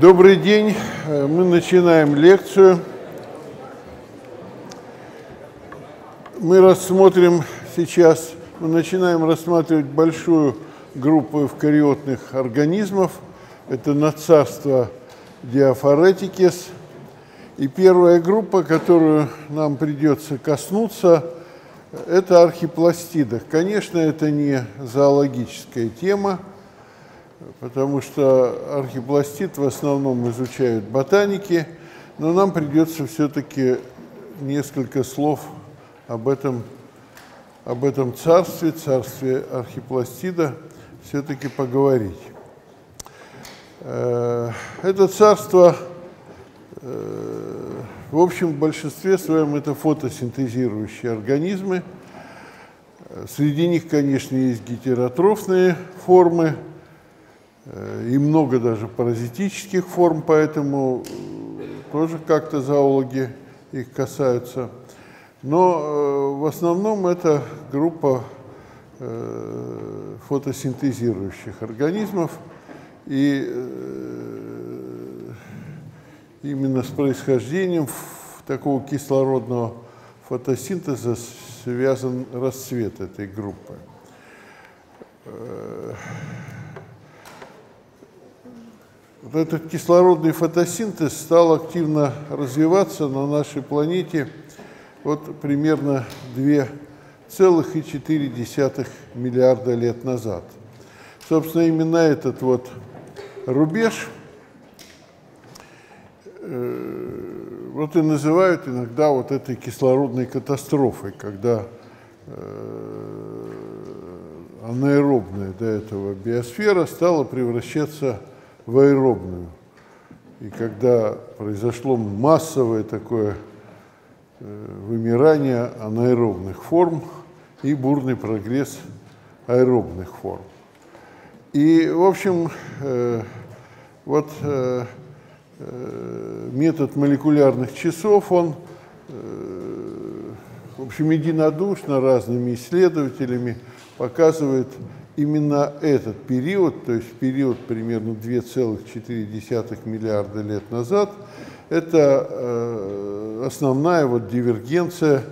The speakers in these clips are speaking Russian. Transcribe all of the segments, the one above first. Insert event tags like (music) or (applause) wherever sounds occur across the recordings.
Добрый день. Мы начинаем лекцию. Мы рассмотрим сейчас, мы начинаем рассматривать большую группу эвкариотных организмов. Это нацарство диафоретикис. И первая группа, которую нам придется коснуться, это архипластида. Конечно, это не зоологическая тема, потому что архипластид в основном изучают ботаники, но нам придется все-таки несколько слов об этом, об этом царстве, царстве архипластида, все-таки поговорить. Э, это царство, э, в общем, в большинстве своем это фотосинтезирующие организмы. Среди них, конечно, есть гетеротрофные формы, и много даже паразитических форм, поэтому э, тоже как-то зоологи их касаются. Но э, в основном это группа фотосинтезирующих организмов, и именно с происхождением такого кислородного фотосинтеза связан расцвет этой группы. Вот этот кислородный фотосинтез стал активно развиваться на нашей планете вот примерно 2,4 миллиарда лет назад. Собственно, именно этот вот рубеж э, вот и называют иногда вот этой кислородной катастрофой, когда э, анаэробная до этого биосфера стала превращаться в в аэробную. И когда произошло массовое такое э, вымирание анаэробных форм и бурный прогресс аэробных форм. И, в общем, э, вот э, метод молекулярных часов, он, в общем, единодушно разными исследователями показывает именно этот период, то есть период примерно 2,4 миллиарда лет назад, это э, основная вот дивергенция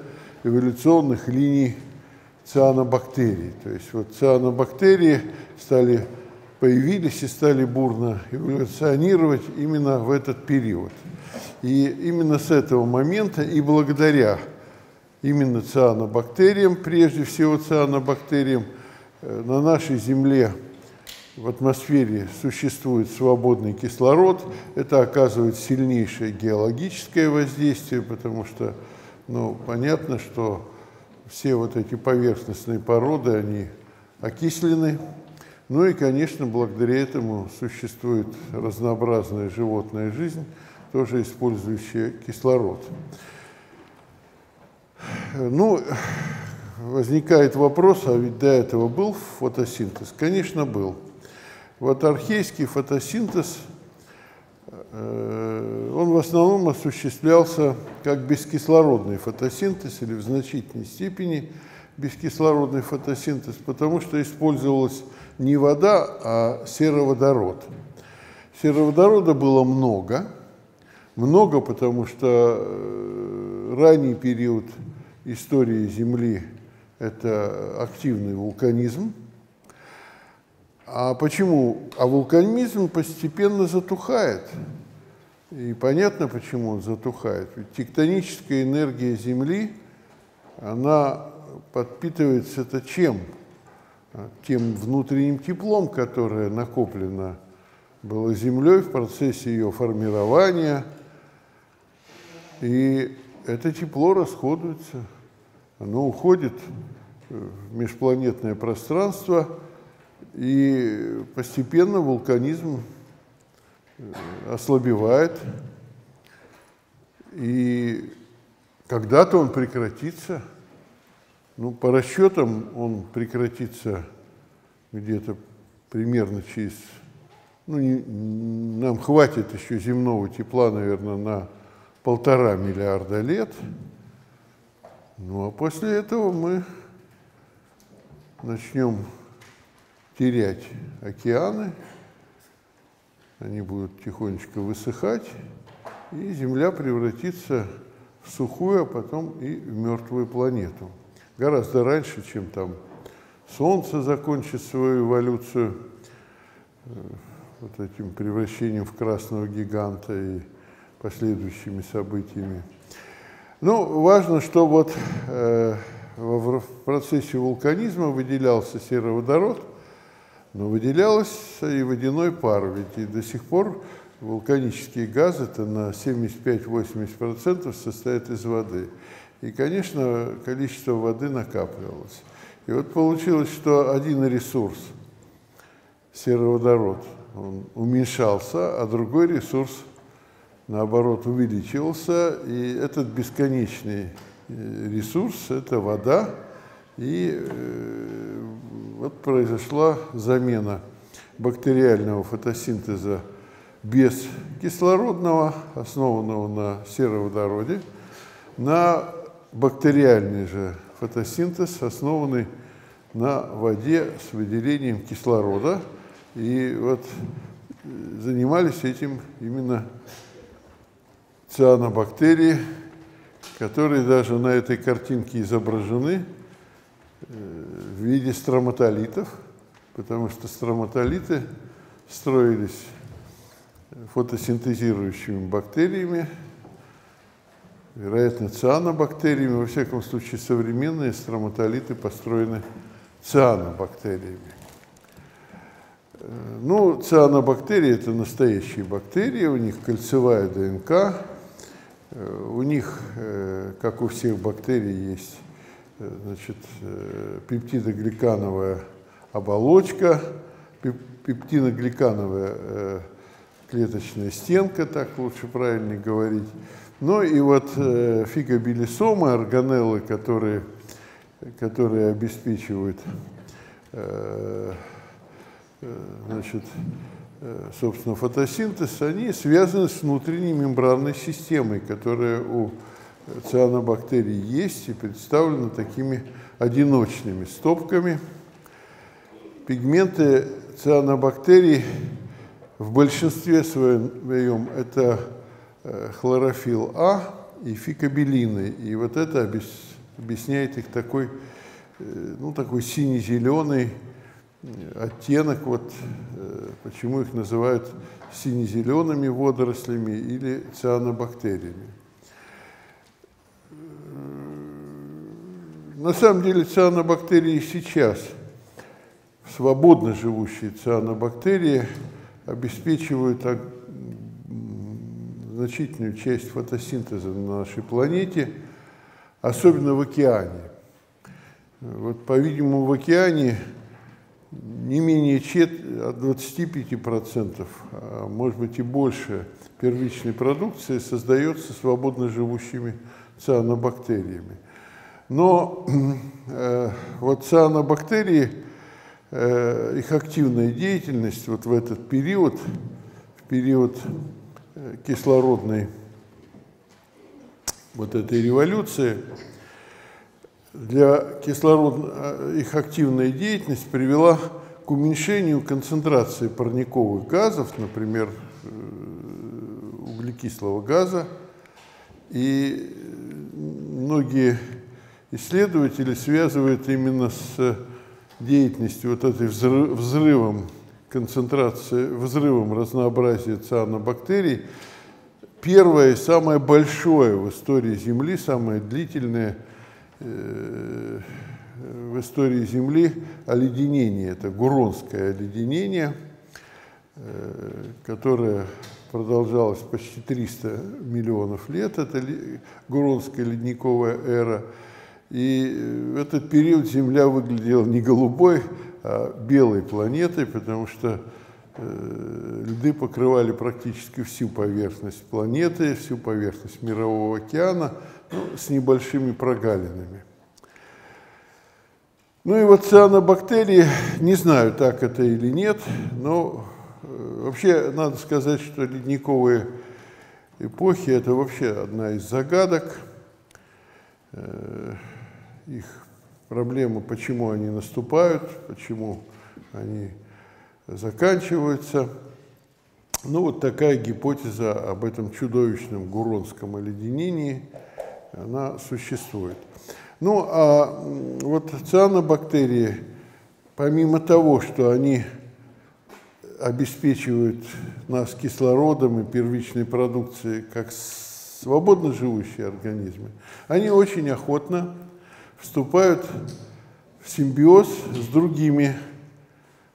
эволюционных линий цианобактерий. То есть вот цианобактерии стали, появились и стали бурно эволюционировать именно в этот период. И именно с этого момента и благодаря именно цианобактериям, прежде всего цианобактериям, на нашей Земле в атмосфере существует свободный кислород. Это оказывает сильнейшее геологическое воздействие, потому что ну, понятно, что все вот эти поверхностные породы, они окислены. Ну и, конечно, благодаря этому существует разнообразная животная жизнь, тоже использующая кислород. Ну, возникает вопрос, а ведь до этого был фотосинтез? Конечно, был. Вот архейский фотосинтез, э, он в основном осуществлялся как бескислородный фотосинтез или в значительной степени бескислородный фотосинтез, потому что использовалась не вода, а сероводород. Сероводорода было много, много, потому что э, ранний период истории Земли это активный вулканизм. А почему? А вулканизм постепенно затухает. И понятно, почему он затухает. Ведь тектоническая энергия Земли, она подпитывается это чем? Тем внутренним теплом, которое накоплено было Землей в процессе ее формирования. И это тепло расходуется оно уходит в межпланетное пространство, и постепенно вулканизм э, ослабевает, и когда-то он прекратится. Ну, по расчетам он прекратится где-то примерно через... Ну, не, нам хватит еще земного тепла, наверное, на полтора миллиарда лет – ну а после этого мы начнем терять океаны, они будут тихонечко высыхать, и Земля превратится в сухую, а потом и в мертвую планету. Гораздо раньше, чем там Солнце закончит свою эволюцию э, вот этим превращением в красного гиганта и последующими событиями. Ну, важно, что вот э, в процессе вулканизма выделялся сероводород, но выделялась и водяной пар, ведь и до сих пор вулканические газы это на 75-80% состоят из воды. И, конечно, количество воды накапливалось. И вот получилось, что один ресурс, сероводород, он уменьшался, а другой ресурс, наоборот, увеличивался. И этот бесконечный э, ресурс – это вода. И э, вот произошла замена бактериального фотосинтеза без кислородного, основанного на сероводороде, на бактериальный же фотосинтез, основанный на воде с выделением кислорода. И вот э, занимались этим именно цианобактерии, которые даже на этой картинке изображены э, в виде строматолитов, потому что строматолиты строились фотосинтезирующими бактериями, вероятно, цианобактериями. Во всяком случае, современные строматолиты построены цианобактериями. Э, ну, цианобактерии – это настоящие бактерии, у них кольцевая ДНК, э, у них, э, как у всех бактерий, есть значит, пептидогликановая оболочка, пептиногликановая клеточная стенка, так лучше правильно говорить. Ну и вот э, фигобилисомы, органеллы, которые, которые обеспечивают э, э, значит, э, собственно, фотосинтез, они связаны с внутренней мембранной системой, которая у цианобактерий есть и представлена такими одиночными стопками. Пигменты цианобактерий в большинстве своем это Э, хлорофилл А и фикобелины. И вот это объясняет их такой, э, ну, такой сине-зеленый оттенок, вот э, почему их называют сине-зелеными водорослями или цианобактериями. На самом деле цианобактерии сейчас, свободно живущие цианобактерии, обеспечивают значительную часть фотосинтеза на нашей планете, особенно в океане. Вот, по-видимому, в океане не менее 25%, а может быть и больше первичной продукции создается свободно живущими цианобактериями. Но э, вот цианобактерии, э, их активная деятельность вот в этот период, в период кислородной вот этой революции, для кислород, их активная деятельность привела к уменьшению концентрации парниковых газов, например, э, углекислого газа. И многие исследователи связывают именно с деятельностью вот этой взрывом концентрации, взрывом разнообразия цианобактерий, первое и самое большое в истории Земли, самое длительное э, в истории Земли оледенение. Это Гуронское оледенение, э, которое продолжалось почти 300 миллионов лет. Это Гуронская ледниковая эра. И в этот период Земля выглядела не голубой, а, белой планетой, потому что э, льды покрывали практически всю поверхность планеты, всю поверхность Мирового океана, ну, с небольшими прогалинами. Ну и вот цианобактерии, не знаю, так это или нет, но э, вообще надо сказать, что ледниковые эпохи – это вообще одна из загадок. Э, их проблемы, почему они наступают, почему они заканчиваются. Ну вот такая гипотеза об этом чудовищном гуронском оледенении, она существует. Ну а вот цианобактерии, помимо того, что они обеспечивают нас кислородом и первичной продукцией как свободно живущие организмы, они очень охотно вступают в симбиоз с другими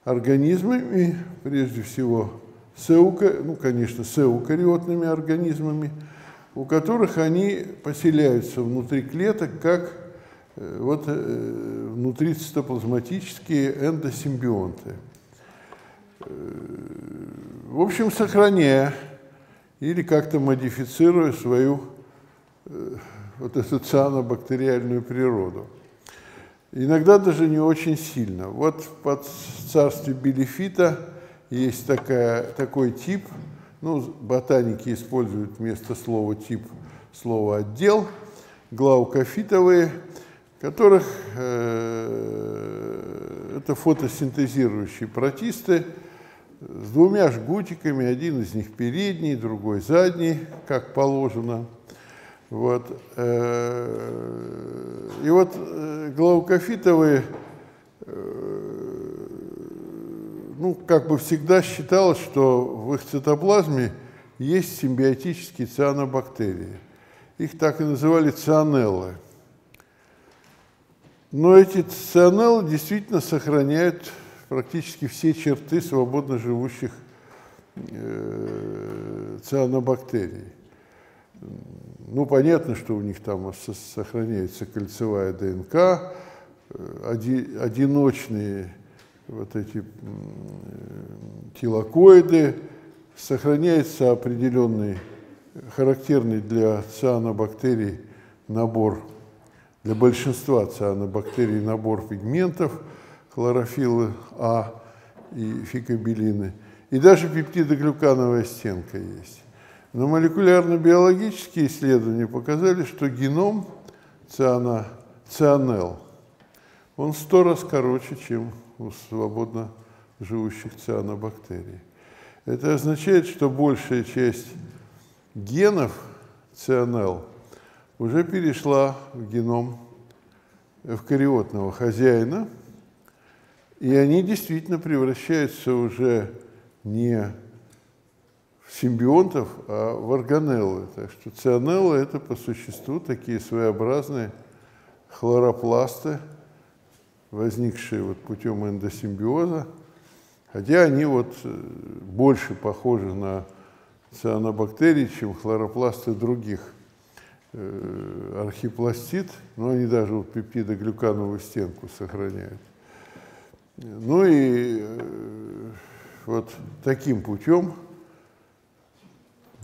организмами, прежде всего с ну, конечно, с эукариотными организмами, у которых они поселяются внутри клеток как э, вот, э, внутрицитоплазматические эндосимбионты. Э, в общем, сохраняя или как-то модифицируя свою вот эту цианобактериальную природу. Иногда даже не очень сильно. Вот под царстве Белифита есть такая, такой тип, ну, ботаники используют вместо слова «тип» слово «отдел», глаукофитовые, которых э, это фотосинтезирующие протисты с двумя жгутиками, один из них передний, другой задний, как положено – вот. Э, и вот э, глаукофитовые, э, ну, как бы всегда считалось, что в их цитоплазме есть симбиотические цианобактерии. Их так и называли цианеллы. Но эти цианеллы действительно сохраняют практически все черты свободно живущих цианобактерий. Ну, понятно, что у них там сохраняется кольцевая ДНК, э, одиночные вот эти телокоиды, сохраняется определенный характерный для цианобактерий набор, для большинства цианобактерий набор пигментов, хлорофиллы А и фикобилины. И даже пептидоглюкановая стенка есть. Но молекулярно-биологические исследования показали, что геном циана, цианел, он сто раз короче, чем у свободно живущих цианобактерий. Это означает, что большая часть генов цианел уже перешла в геном эвкариотного хозяина, и они действительно превращаются уже не симбионтов, а в органеллы. Так что цианеллы – это по существу такие своеобразные хлоропласты, возникшие вот путем эндосимбиоза, хотя они вот э, больше похожи на цианобактерии, чем хлоропласты других э, архипластид, но они даже вот пептидоглюкановую стенку сохраняют. Ну и э, вот таким путем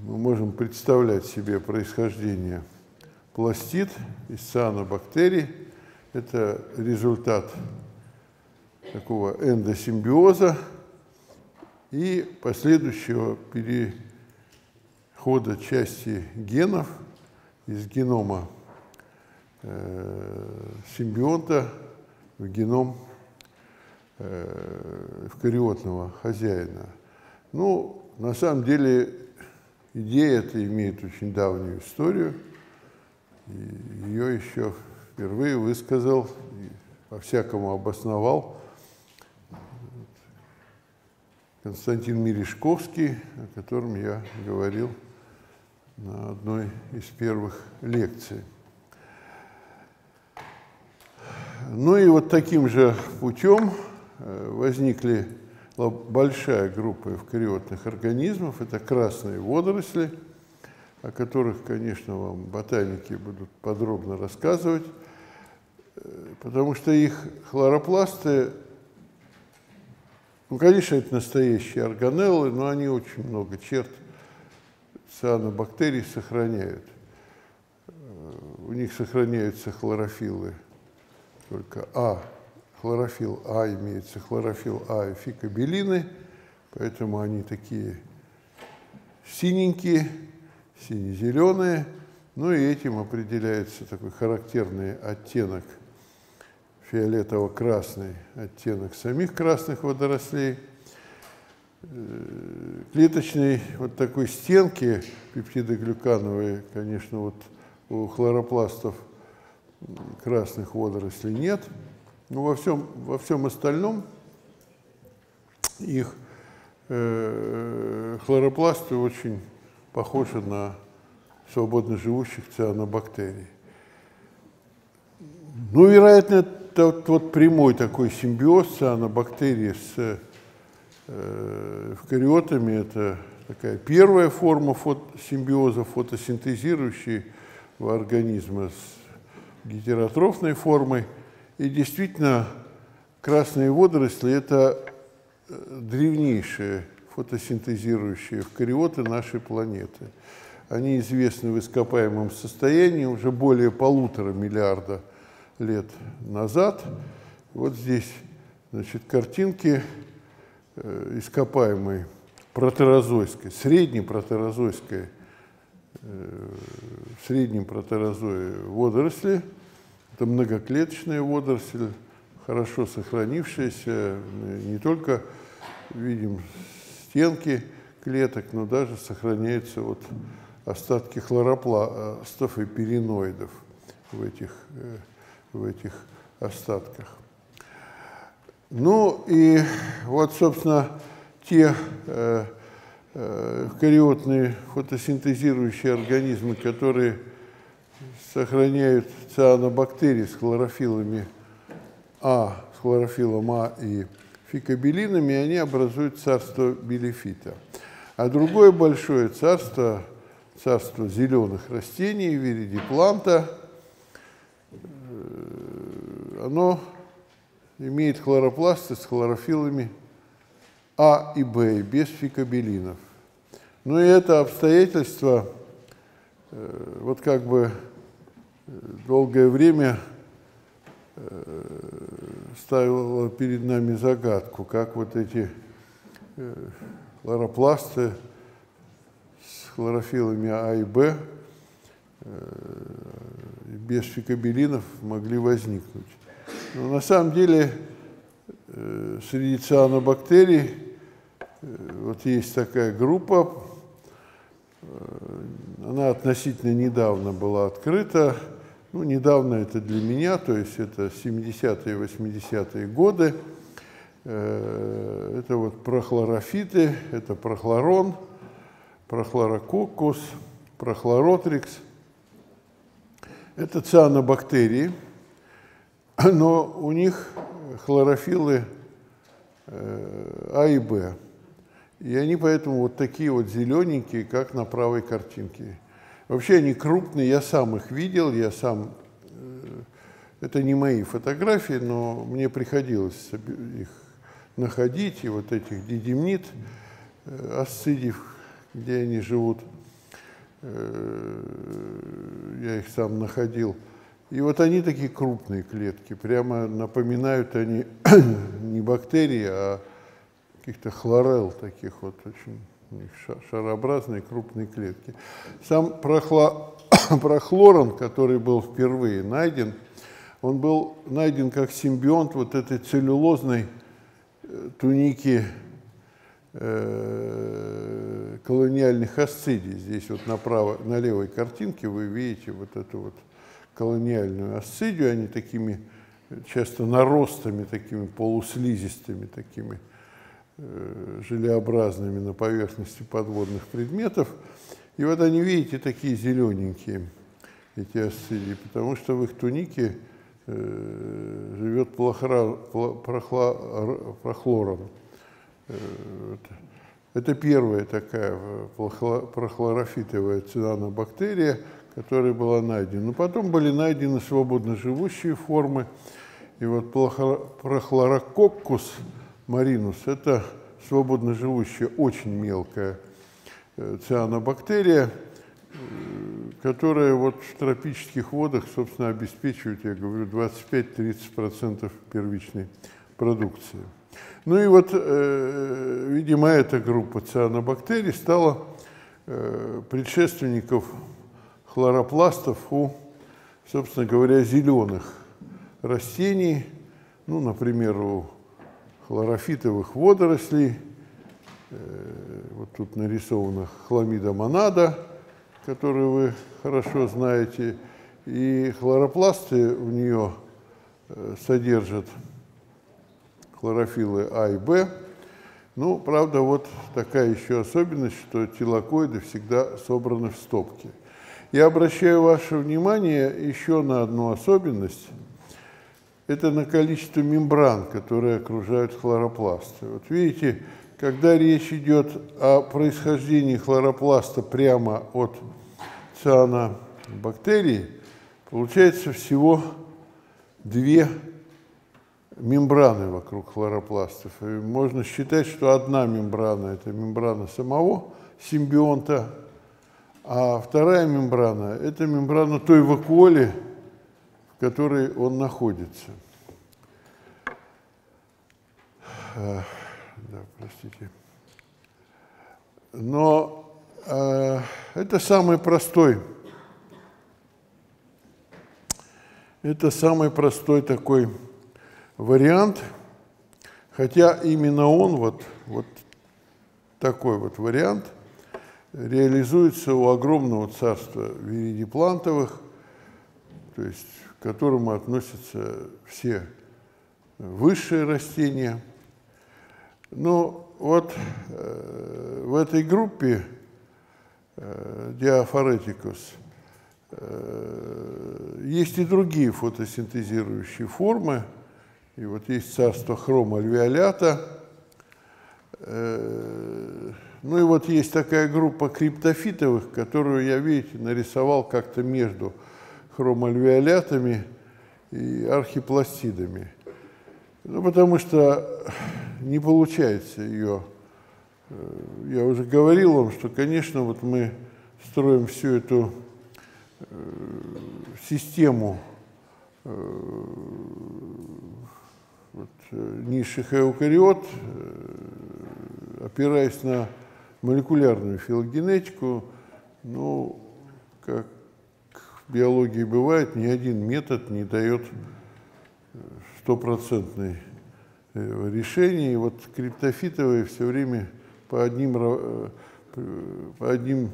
мы можем представлять себе происхождение пластид из цианобактерий. Это результат такого эндосимбиоза и последующего перехода части генов из генома э, симбионта в геном эвкариотного хозяина. Ну, на самом деле Идея эта имеет очень давнюю историю. И ее еще впервые высказал по-всякому обосновал Константин Мережковский, о котором я говорил на одной из первых лекций. Ну и вот таким же путем э, возникли большая группа эвкариотных организмов, это красные водоросли, о которых, конечно, вам ботаники будут подробно рассказывать, потому что их хлоропласты, ну, конечно, это настоящие органеллы, но они очень много черт цианобактерий сохраняют. Э, у них сохраняются хлорофиллы только А хлорофилл А имеется, хлорофилл А и фикобелины, поэтому они такие синенькие, сине-зеленые, ну и этим определяется такой характерный оттенок фиолетово-красный оттенок самих красных водорослей. клеточной вот такой стенки пептидоглюкановой, конечно, вот у хлоропластов красных водорослей нет. Но во всем, во всем остальном их э, хлоропласты очень похожи на свободно живущих цианобактерий. Ну, вероятно, вот, вот прямой такой симбиоз цианобактерии с э, эвкариотами. Это такая первая форма фото, симбиоза, фотосинтезирующей в организме с гетеротрофной формой. И действительно, красные водоросли – это э, древнейшие фотосинтезирующие эвкариоты нашей планеты. Они известны в ископаемом состоянии уже более полутора миллиарда лет назад. Вот здесь значит, картинки э, ископаемой протерозойской, средней протерозойской, э, в среднем протерозое водоросли – это многоклеточная водоросль, хорошо сохранившаяся, не только видим стенки клеток, но даже сохраняются вот остатки хлоропластов и периноидов в этих, э, в этих остатках. Ну и вот, собственно, те э, э, кариотные фотосинтезирующие организмы, которые сохраняют цианобактерии с хлорофилами А, с хлорофилом А и фикобелинами, они образуют царство белифита. А другое большое царство, царство зеленых растений, виридипланта, э, оно имеет хлоропласты с хлорофилами А и Б, без фикобелинов. Но и это обстоятельство, э, вот как бы долгое время э, ставила перед нами загадку, как вот эти э, хлоропласты с хлорофилами А и Б э, без фикобелинов могли возникнуть. Но на самом деле среди цианобактерий вот есть такая группа, она относительно недавно была открыта, ну, недавно это для меня, то есть это 70-е, 80-е годы. Э, это вот прохлорофиты, это прохлорон, прохлорококус, прохлоротрикс. Это цианобактерии, но у них хлорофилы э, А и Б. И они поэтому вот такие вот зелененькие, как на правой картинке. Вообще они крупные, я сам их видел, я сам... Э, это не мои фотографии, но мне приходилось их находить, и вот этих дидимнит, э, асцидив, где они живут, я их сам находил. И вот они такие крупные клетки, прямо напоминают они (coughs) не бактерии, а каких-то хлорел таких вот очень шарообразные крупные клетки. Сам прохло, (coughs) прохлорон, который был впервые найден, он был найден как симбионт вот этой целлюлозной э, туники э, колониальных асцидий. Здесь вот направо, на левой картинке вы видите вот эту вот колониальную асцидию, они такими часто наростами, такими полуслизистыми, такими Э, желеобразными на поверхности подводных предметов. И вот они, видите, такие зелененькие, эти асцидии, потому что в их тунике э, живет прохлорон. Э, это первая такая прохлорофитовая цианобактерия, которая была найдена. Но потом были найдены свободно живущие формы. И вот прохлорококкус – маринус – это свободно живущая, очень мелкая э, цианобактерия, э, которая вот в тропических водах, собственно, обеспечивает, я говорю, 25-30% первичной продукции. Ну и вот, э, видимо, эта группа цианобактерий стала предшественников хлоропластов у, собственно говоря, зеленых растений, ну, например, у хлорофитовых водорослей. Вот тут нарисована хламида монада, которую вы хорошо знаете, и хлоропласты в нее содержат хлорофиллы А и Б. Ну, правда, вот такая еще особенность, что телокоиды всегда собраны в стопке. Я обращаю ваше внимание еще на одну особенность. Это на количество мембран, которые окружают хлоропласты. Вот видите, когда речь идет о происхождении хлоропласта прямо от цианобактерий, получается всего две мембраны вокруг хлоропластов. И можно считать, что одна мембрана – это мембрана самого симбионта, а вторая мембрана – это мембрана той вакуоли, в которой он находится. Да, простите. Но э, это самый простой, это самый простой такой вариант, хотя именно он, вот, вот такой вот вариант, реализуется у огромного царства виридиплантовых, то есть к которому относятся все высшие растения. Но вот э, в этой группе э, диафоретикус э, есть и другие фотосинтезирующие формы – и вот есть царство хрома альвеолята. Э, ну и вот есть такая группа криптофитовых, которую я, видите, нарисовал как-то между хромальвеолятами и архипластидами. Ну, потому что не получается ее. Э, я уже говорил вам, что, конечно, вот мы строим всю эту э, систему низших эукариот, э, опираясь на молекулярную филогенетику, ну, как в биологии бывает, ни один метод не дает э, стопроцентной решения. И вот криптофитовые все время по одним, по одним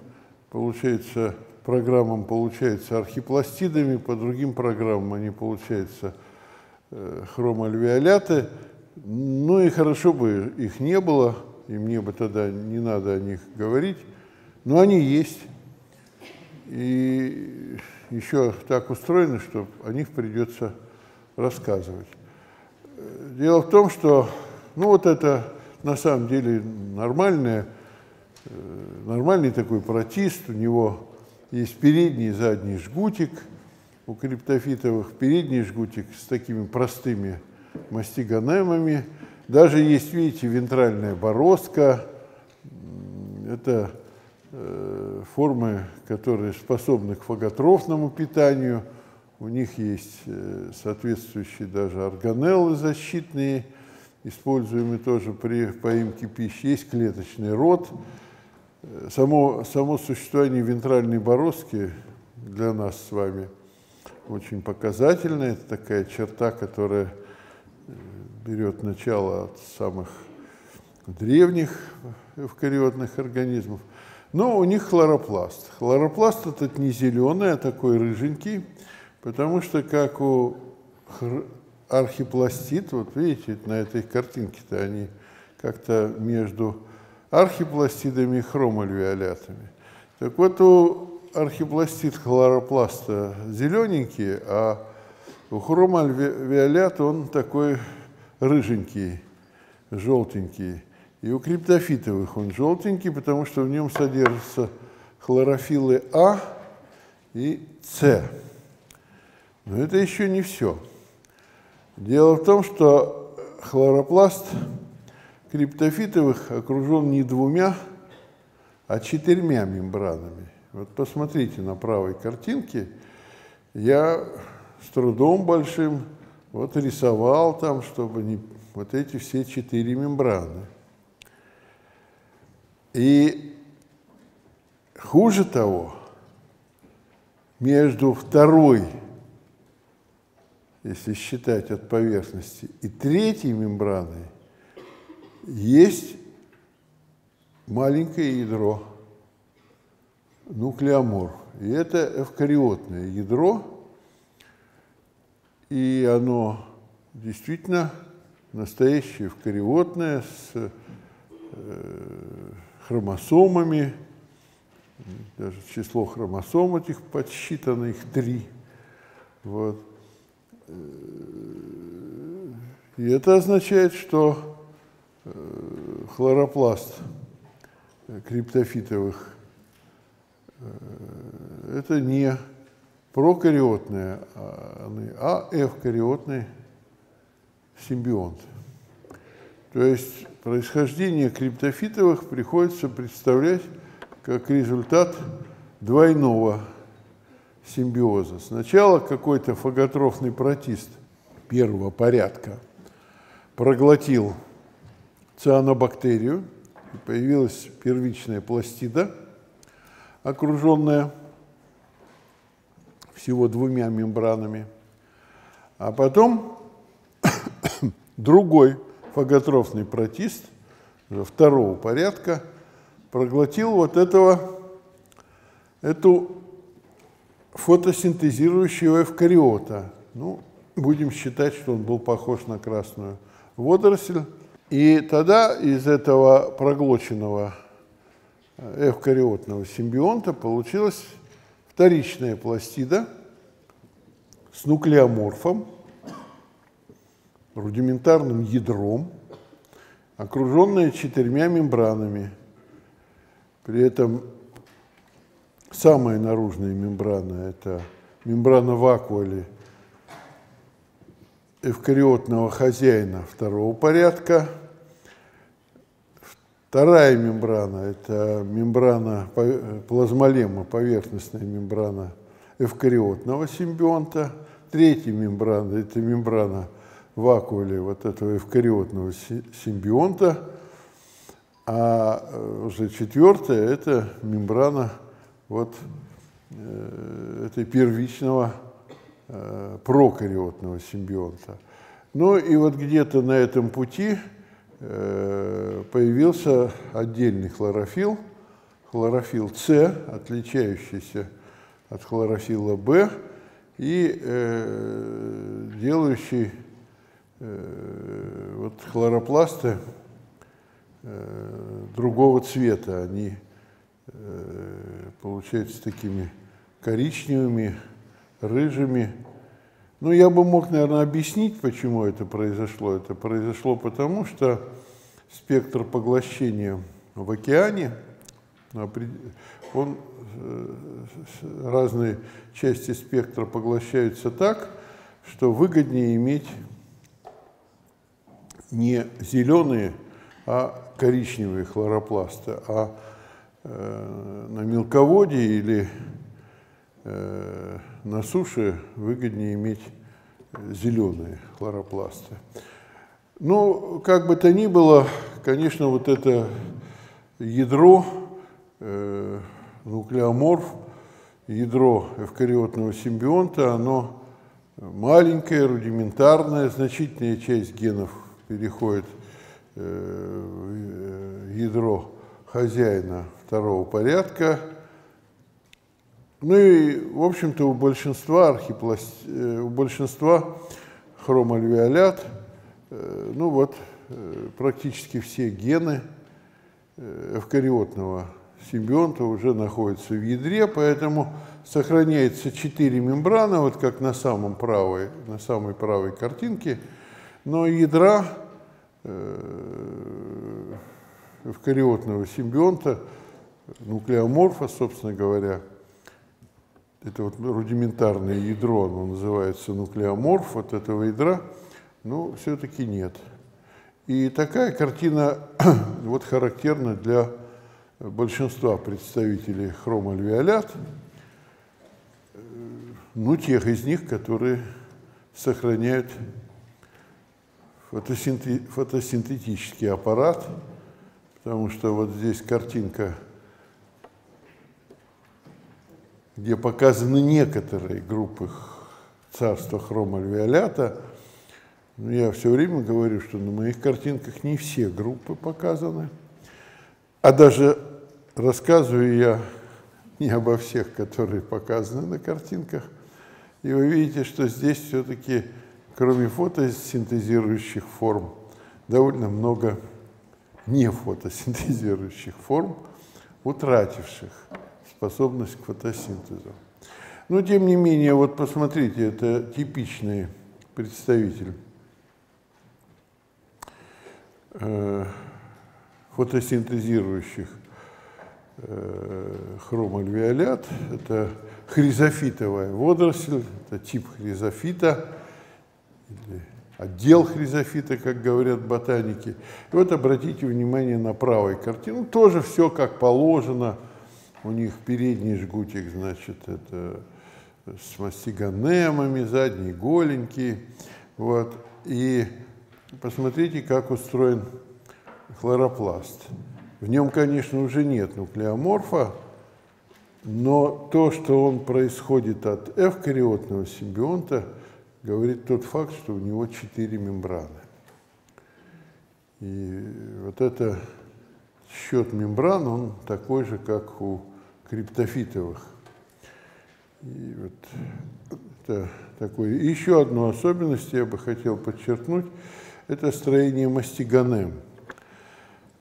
получается, программам получается архипластидами, по другим программам они получаются Э, хромальвеоляты. Ну и хорошо бы их не было, и мне бы тогда не надо о них говорить, но они есть. И еще так устроены, что о них придется рассказывать. Дело в том, что ну вот это на самом деле нормальное, э, нормальный такой протист, у него есть передний и задний жгутик – у криптофитовых передний жгутик с такими простыми мастигонемами. Даже есть, видите, вентральная бороздка. Это э, формы, которые способны к фаготрофному питанию. У них есть э, соответствующие даже органеллы защитные, используемые тоже при поимке пищи. Есть клеточный рот. Э, само, само существование вентральной бороздки для нас с вами – очень показательная. Это такая черта, которая э, берет начало от самых древних эвкариотных организмов. Но у них хлоропласт. Хлоропласт этот не зеленый, а такой рыженький, потому что как у архипластит, вот видите, на этой картинке-то они как-то между архипластидами и хромальвиолятами. Так вот, у архипластит хлоропласта зелененький, а у хромальвиолят он такой рыженький, желтенький. И у криптофитовых он желтенький, потому что в нем содержатся хлорофиллы А и С. Но это еще не все. Дело в том, что хлоропласт криптофитовых окружен не двумя, а четырьмя мембранами. Вот посмотрите на правой картинке. Я с трудом большим вот рисовал там, чтобы не вот эти все четыре мембраны. И хуже того, между второй, если считать от поверхности, и третьей мембраной есть маленькое ядро, нуклеоморф. И это эвкариотное ядро, и оно действительно настоящее эвкариотное с э, хромосомами, даже число хромосом этих подсчитано, их три. Вот. И это означает, что э, хлоропласт криптофитовых э, это не прокариотные, а эвкариотный симбионт. То есть происхождение криптофитовых приходится представлять как результат двойного симбиоза. Сначала какой-то фаготрофный протист первого порядка проглотил цианобактерию, и появилась первичная пластида, окруженная всего двумя мембранами. А потом (coughs) другой фаготрофный протист второго порядка проглотил вот этого, эту фотосинтезирующего эвкариота. Ну, будем считать, что он был похож на красную водоросль. И тогда из этого проглоченного эвкариотного симбионта получилась вторичная пластида с нуклеоморфом, рудиментарным ядром, окруженная четырьмя мембранами. При этом самая наружная мембрана – это мембрана вакуоли эвкариотного хозяина второго порядка. Вторая мембрана – это мембрана плазмолема, поверхностная мембрана эвкариотного симбионта. Третья мембрана – это мембрана – вакуоле вот этого эвкариотного симбионта, а э, уже четвертое – это мембрана вот э, этой первичного э, прокариотного симбионта. Ну и вот где-то на этом пути появился отдельный хлорофилл, хлорофилл С, отличающийся от хлорофилла Б и делающий Э, вот хлоропласты э, другого цвета, они э, получаются такими коричневыми, рыжими. Ну, я бы мог, наверное, объяснить, почему это произошло. Это произошло потому, что спектр поглощения в океане, он, разные части спектра поглощаются так, что выгоднее иметь не зеленые, а коричневые хлоропласты. А э, на мелководье или э, на суше выгоднее иметь зеленые хлоропласты. Ну, как бы то ни было, конечно, вот это ядро, э, нуклеоморф, ядро эвкариотного симбионта, оно маленькое, рудиментарное, значительная часть генов переходит э, ядро хозяина второго порядка. Ну и, в общем-то, у большинства архипласт... Э, у большинства хромальвиолят, э, ну вот, практически все гены эвкариотного симбионта уже находятся в ядре, поэтому сохраняется четыре мембраны, вот как на, самом правой, на самой правой картинке, но ядра Э, эвкариотного симбионта, нуклеоморфа, собственно говоря, это вот рудиментарное ядро, оно называется нуклеоморф, вот этого ядра, но все-таки нет. И такая картина (clears throat) вот характерна для большинства представителей хромальвиолят, э, ну, тех из них, которые сохраняют фотосинтетический аппарат, потому что вот здесь картинка, где показаны некоторые группы царства хромальвиолята. Но я все время говорю, что на моих картинках не все группы показаны. А даже рассказываю я не обо всех, которые показаны на картинках. И вы видите, что здесь все-таки, кроме фотосинтезирующих форм, довольно много не фотосинтезирующих форм, утративших способность к фотосинтезу. Но тем не менее, вот посмотрите, это типичный представитель э, фотосинтезирующих э, хромальвиолят. Это хризофитовая водоросль, это тип хризофита, отдел хризофита, как говорят ботаники. И вот обратите внимание на правую картину. Тоже все как положено. У них передний жгутик, значит, это с мастиганемами, задний голенький. Вот. И посмотрите, как устроен хлоропласт. В нем, конечно, уже нет нуклеоморфа, но то, что он происходит от эвкариотного симбионта, говорит тот факт, что у него четыре мембраны. И вот это счет мембран, он такой же, как у криптофитовых. И вот это такой. И еще одну особенность я бы хотел подчеркнуть, это строение мастиганем.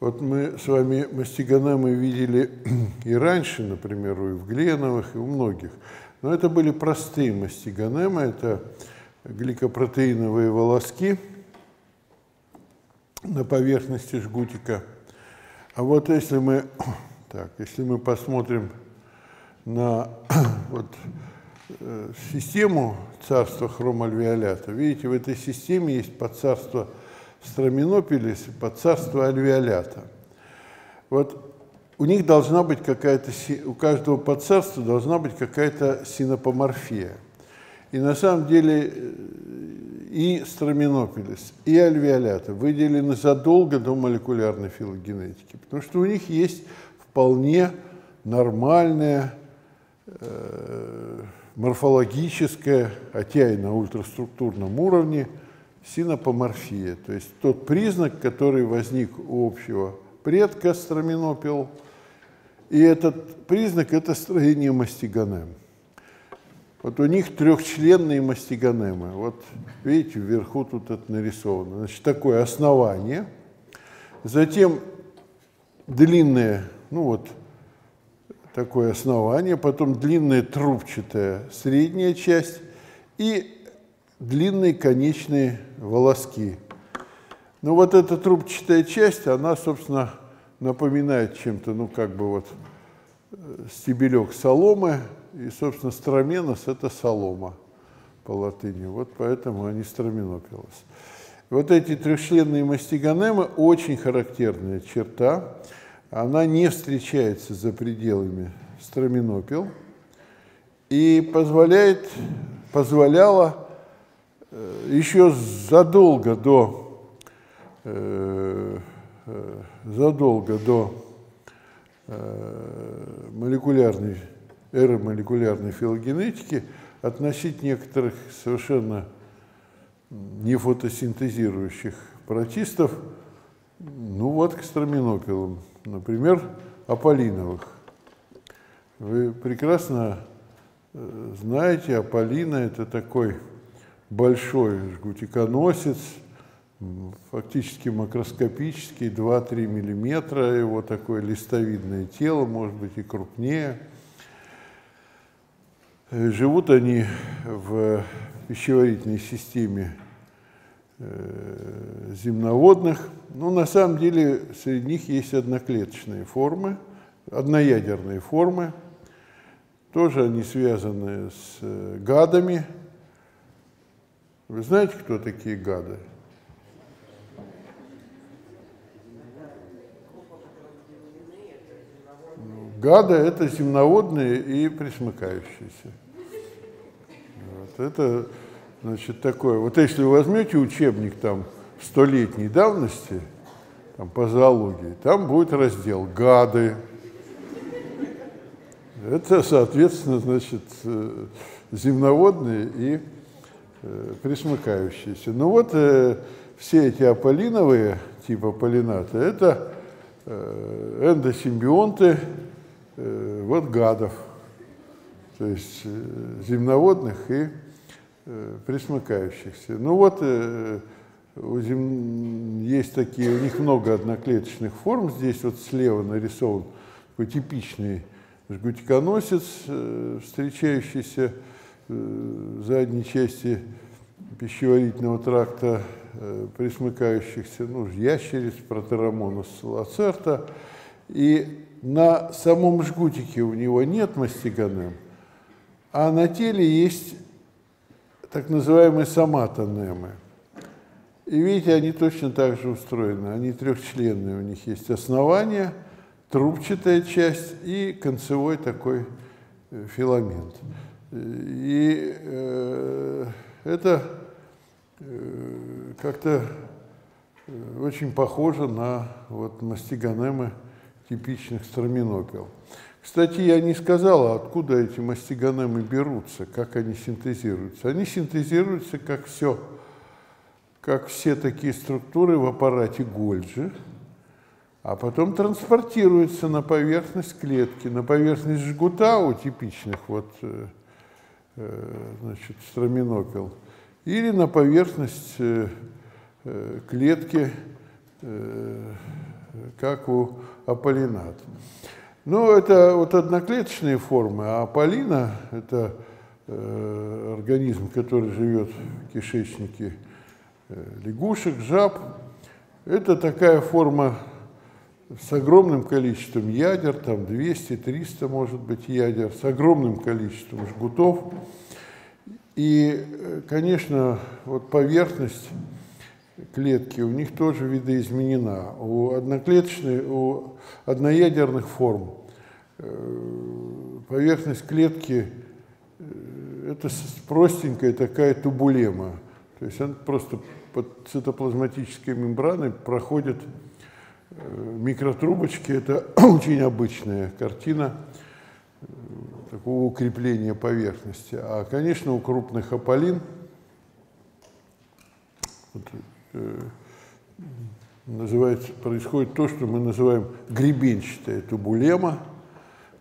Вот мы с вами мастиганемы видели (clears throat) и раньше, например, у Евгленовых, и у многих. Но это были простые мастиганемы, это гликопротеиновые волоски на поверхности жгутика. А вот если мы, так, если мы посмотрим на (clears throat) вот, э, систему царства хромальвиолята, видите, в этой системе есть подцарство строминопилис и подцарство альвиолята. Вот у них должна быть какая-то, у каждого подцарства должна быть какая-то синопоморфия. И на самом деле э, и строминопилис, и альвеолята выделены задолго до молекулярной филогенетики, потому что у них есть вполне нормальная э, морфологическая, хотя и на ультраструктурном уровне, синопоморфия, то есть тот признак, который возник у общего предка строминопил, и этот признак – это строение мастиганем. Вот у них трехчленные мастиганемы. Вот видите, вверху тут это нарисовано. Значит, такое основание. Затем длинное, ну вот, такое основание, потом длинная трубчатая средняя часть и длинные конечные волоски. Ну вот эта трубчатая часть, она, собственно, напоминает чем-то, ну как бы вот э, стебелек соломы, и, собственно, строменос – это солома по латыни. Вот поэтому они строменопилос. Вот эти трехчленные мастигонемы – очень характерная черта. Она не встречается за пределами строминопил и позволяет, позволяла э, еще задолго до, э, э, задолго до молекулярной эры молекулярной филогенетики относить некоторых совершенно не фотосинтезирующих протистов, ну вот к строминопилам, например, аполиновых. Вы прекрасно э, знаете, аполлина – это такой большой жгутиконосец, фактически макроскопический, 2-3 миллиметра, его такое листовидное тело, может быть и крупнее – Э, живут они в пищеварительной системе земноводных. Но на самом деле среди них есть одноклеточные формы, одноядерные формы. Тоже они связаны с э, гадами. Вы знаете, кто такие гады? Гады – это земноводные и присмыкающиеся. Вот это, значит, такое. Вот если вы возьмете учебник там столетней давности, там, по зоологии, там будет раздел «Гады». Это, соответственно, значит, э, земноводные и э, присмыкающиеся. Ну вот э, все эти аполлиновые, типа полината, это э, эндосимбионты э, вот гадов, то есть э, земноводных и присмыкающихся. Ну вот э, у зем... есть такие, у них много одноклеточных форм, здесь вот слева нарисован такой типичный жгутиконосец, э, встречающийся э, в задней части пищеварительного тракта э, присмыкающихся, ну, ящериц, протеромонус лацерта. И на самом жгутике у него нет мастигонем, а на теле есть так называемые соматонемы. И видите, они точно так же устроены. Они трехчленные. У них есть основание, трубчатая часть и концевой такой э, филамент. И э, это э, как-то э, очень похоже на вот, мастигонемы типичных строминопел. Кстати, я не сказала, откуда эти мастигонемы берутся, как они синтезируются. Они синтезируются, как все, как все такие структуры в аппарате Гольджи, а потом транспортируются на поверхность клетки, на поверхность жгута у типичных вот, э, значит, строминопел – или на поверхность э, э, клетки, э, как у аполлинат. Ну, это вот одноклеточные формы, а аполлина – это организм, который живет в кишечнике лягушек, жаб. Это такая форма с огромным количеством ядер, там 200-300, может быть, ядер, с огромным количеством жгутов. И, э, конечно, вот поверхность клетки у них тоже видоизменена. У одноклеточных, у одноядерных форм э, поверхность клетки э, это простенькая такая тубулема. То есть она просто под цитоплазматической мембраной проходит микротрубочки. Это (clears throat) очень обычная картина такого укрепления поверхности. А, конечно, у крупных ополин вот, э, называется, происходит то, что мы называем гребенчатая тубулема.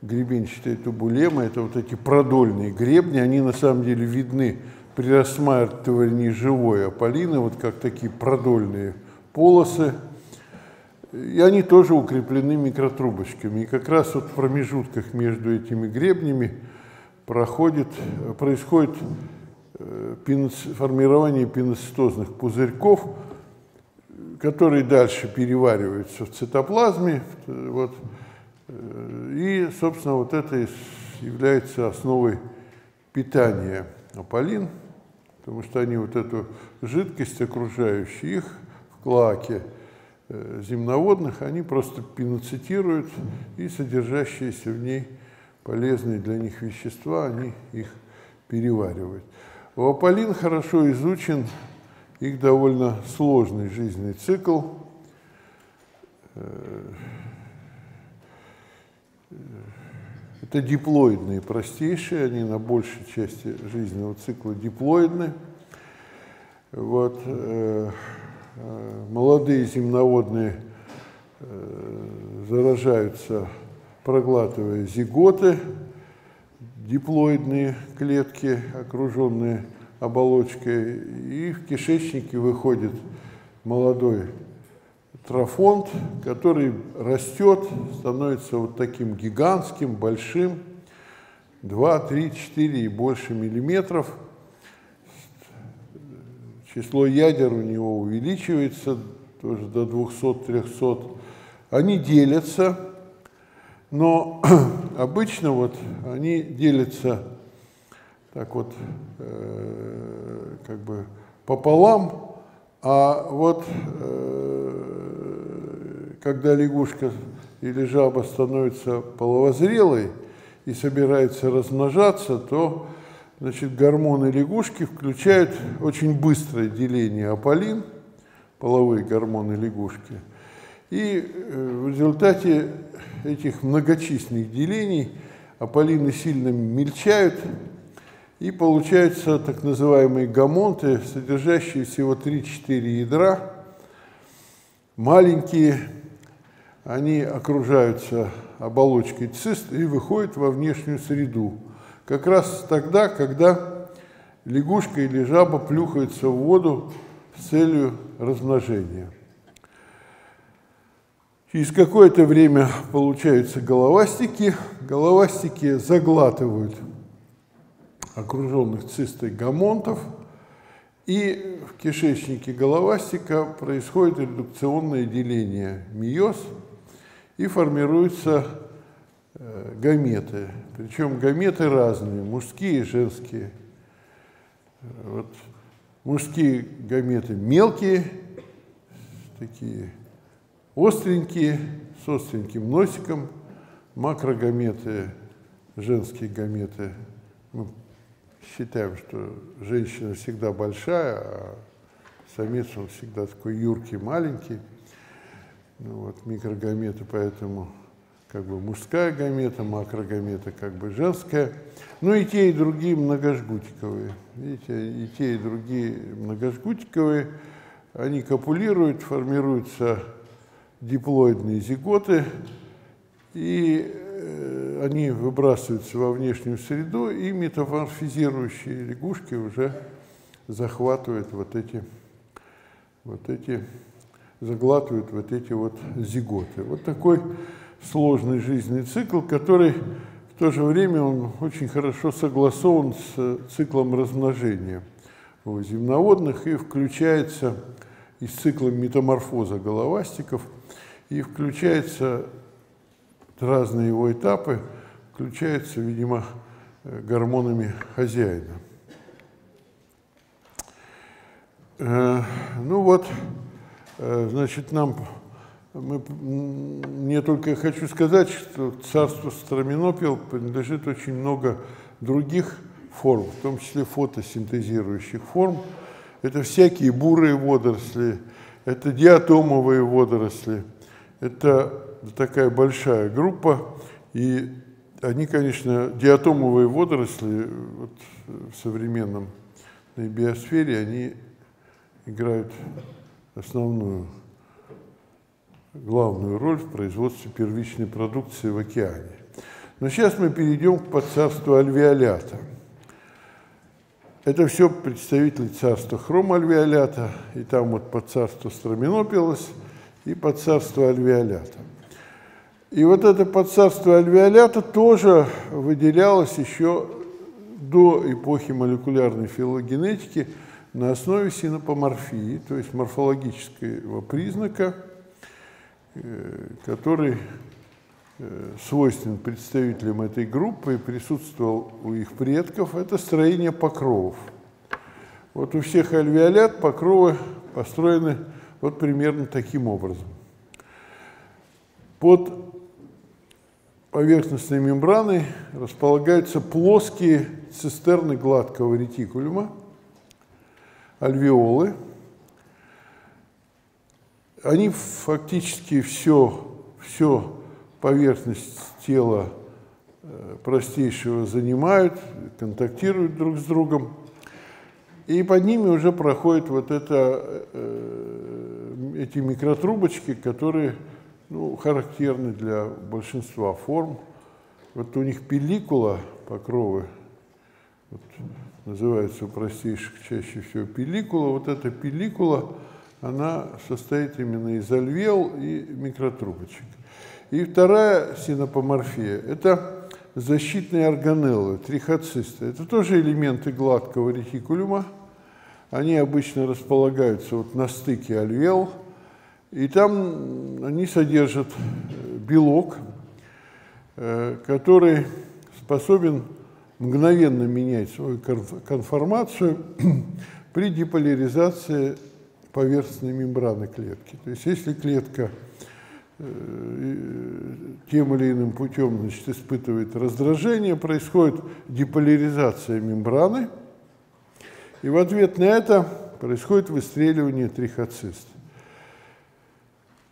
Гребенчатая тубулема – это вот эти продольные гребни, они на самом деле видны при рассматривании живой ополины, вот как такие продольные полосы – и они тоже укреплены микротрубочками. И как раз вот в промежутках между этими гребнями проходит, происходит э, формирование пеноцитозных пузырьков, которые дальше перевариваются в цитоплазме. Вот, э, и, собственно, вот это является основой питания аполин, потому что они вот эту жидкость, окружающую их в клаке, Э, земноводных, они просто пиноцитируют и содержащиеся в ней полезные для них вещества, они их переваривают. У аполин хорошо изучен их довольно сложный жизненный цикл. Это диплоидные, простейшие, они на большей части жизненного цикла диплоидны. Вот, э, Э, молодые земноводные э, заражаются, проглатывая зиготы, диплоидные клетки, окруженные оболочкой, и в кишечнике выходит молодой трофонд, который растет, становится вот таким гигантским, большим, 2, 3, 4 и больше миллиметров – число ядер у него увеличивается тоже до 200-300. Они делятся, но (clears throat) обычно вот они делятся так вот э, как бы пополам, а вот э, когда лягушка или жаба становится половозрелой и собирается размножаться, то Значит, гормоны лягушки включают очень быстрое деление аполин, половые гормоны лягушки. И э, в результате этих многочисленных делений аполины сильно мельчают, и получаются так называемые гамонты, содержащие всего 3-4 ядра, маленькие, они окружаются оболочкой цист и выходят во внешнюю среду. Как раз тогда, когда лягушка или жаба плюхается в воду с целью размножения. Через какое-то время получаются головастики. Головастики заглатывают окруженных цистой гамонтов, и в кишечнике головастика происходит редукционное деление миоз, и формируются э, гаметы. Причем гаметы разные, мужские и женские. Вот мужские гаметы мелкие, такие остренькие, с остреньким носиком, макрогаметы, женские гаметы. Мы считаем, что женщина всегда большая, а самец он всегда такой юркий, маленький. Ну, вот, микрогаметы, поэтому как бы мужская гамета, макрогамета как бы женская. Ну и те, и другие многожгутиковые. Видите, и те, и другие многожгутиковые. Они копулируют, формируются диплоидные зиготы, и э, они выбрасываются во внешнюю среду, и метаморфизирующие лягушки уже захватывают вот эти, вот эти, заглатывают вот эти вот зиготы. Вот такой сложный жизненный цикл, который в то же время он очень хорошо согласован с циклом размножения у земноводных и включается из цикла метаморфоза головастиков – и включается разные его этапы, включаются, видимо, э, гормонами хозяина. Э, ну вот, э, значит, нам, мы, мне только хочу сказать, что царству строминопил принадлежит очень много других форм, в том числе фотосинтезирующих форм. Это всякие бурые водоросли, это диатомовые водоросли – это такая большая группа, и они, конечно, диатомовые водоросли вот, в современном биосфере, они играют основную, главную роль в производстве первичной продукции в океане. Но сейчас мы перейдем к подцарству альвеолята. Это все представители царства хромальвеолята, и там вот подцарство строминопилос – и подцарство альвеолята. И вот это подцарство альвеолята тоже выделялось еще до эпохи молекулярной филогенетики на основе синопоморфии, то есть морфологического признака, э, который э, свойственен представителям этой группы присутствовал у их предков, это строение покровов. Вот у всех альвеолят покровы построены вот примерно таким образом. Под поверхностной мембраной располагаются плоские цистерны гладкого ретикулюма, альвеолы. Они фактически все, все поверхность тела э, простейшего занимают, контактируют друг с другом. И под ними уже проходит вот это, э, эти микротрубочки, которые ну, характерны для большинства форм. Вот у них пелликула, покровы, вот, называется у простейших чаще всего пелликула. Вот эта пелликула, она состоит именно из альвеол и микротрубочек. И вторая синопоморфия – это защитные органеллы, трихоцисты. Это тоже элементы гладкого ретикулюма – они обычно располагаются вот на стыке альвеол, и там они содержат э, белок, э, который способен мгновенно менять свою конформацию (clears throat) при деполяризации поверхностной мембраны клетки. То есть если клетка тем или иным путем значит, испытывает раздражение, происходит деполяризация мембраны – и в ответ на это происходит выстреливание трихоциста.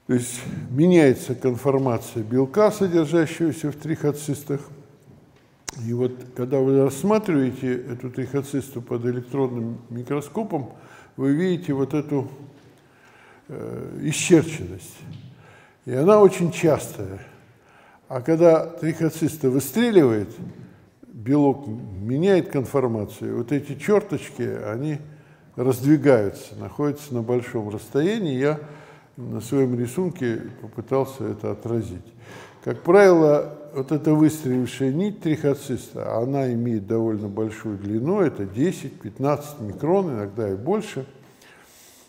То есть меняется конформация белка, содержащегося в трихоцистах. И вот когда вы рассматриваете эту трихоцисту под электронным микроскопом, вы видите вот эту э, исчерченность. И она очень частая. А когда трихоциста выстреливает, белок меняет конформацию, вот эти черточки, они раздвигаются, находятся на большом расстоянии. Я на своем рисунке попытался это отразить. Как правило, вот эта выстрелившая нить трихоциста, она имеет довольно большую длину, это 10-15 микрон, иногда и больше.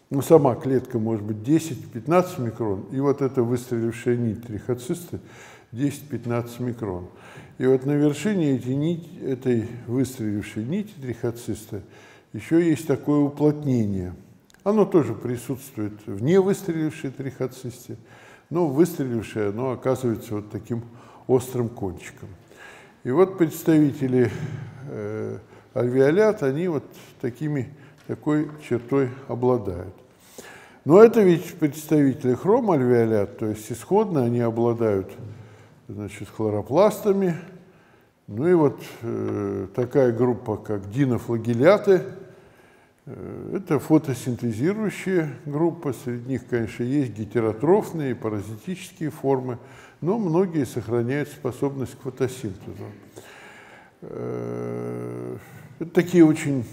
Ну, сама клетка может быть 10-15 микрон, и вот эта выстрелившая нить трихоциста 10-15 микрон. И вот на вершине эти нить, этой выстрелившей нити трихоциста еще есть такое уплотнение. Оно тоже присутствует в невыстрелившей трихоцисте, но выстрелившее оно оказывается вот таким острым кончиком. И вот представители э, альвеолят, они вот такими, такой чертой обладают. Но это ведь представители хромальвеолят, то есть исходно они обладают значит, хлоропластами. Ну и вот э, такая группа, как динофлагеляты, э, это фотосинтезирующая группа, среди них, конечно, есть гетеротрофные, паразитические формы, но многие сохраняют способность к фотосинтезу. Э, это такие очень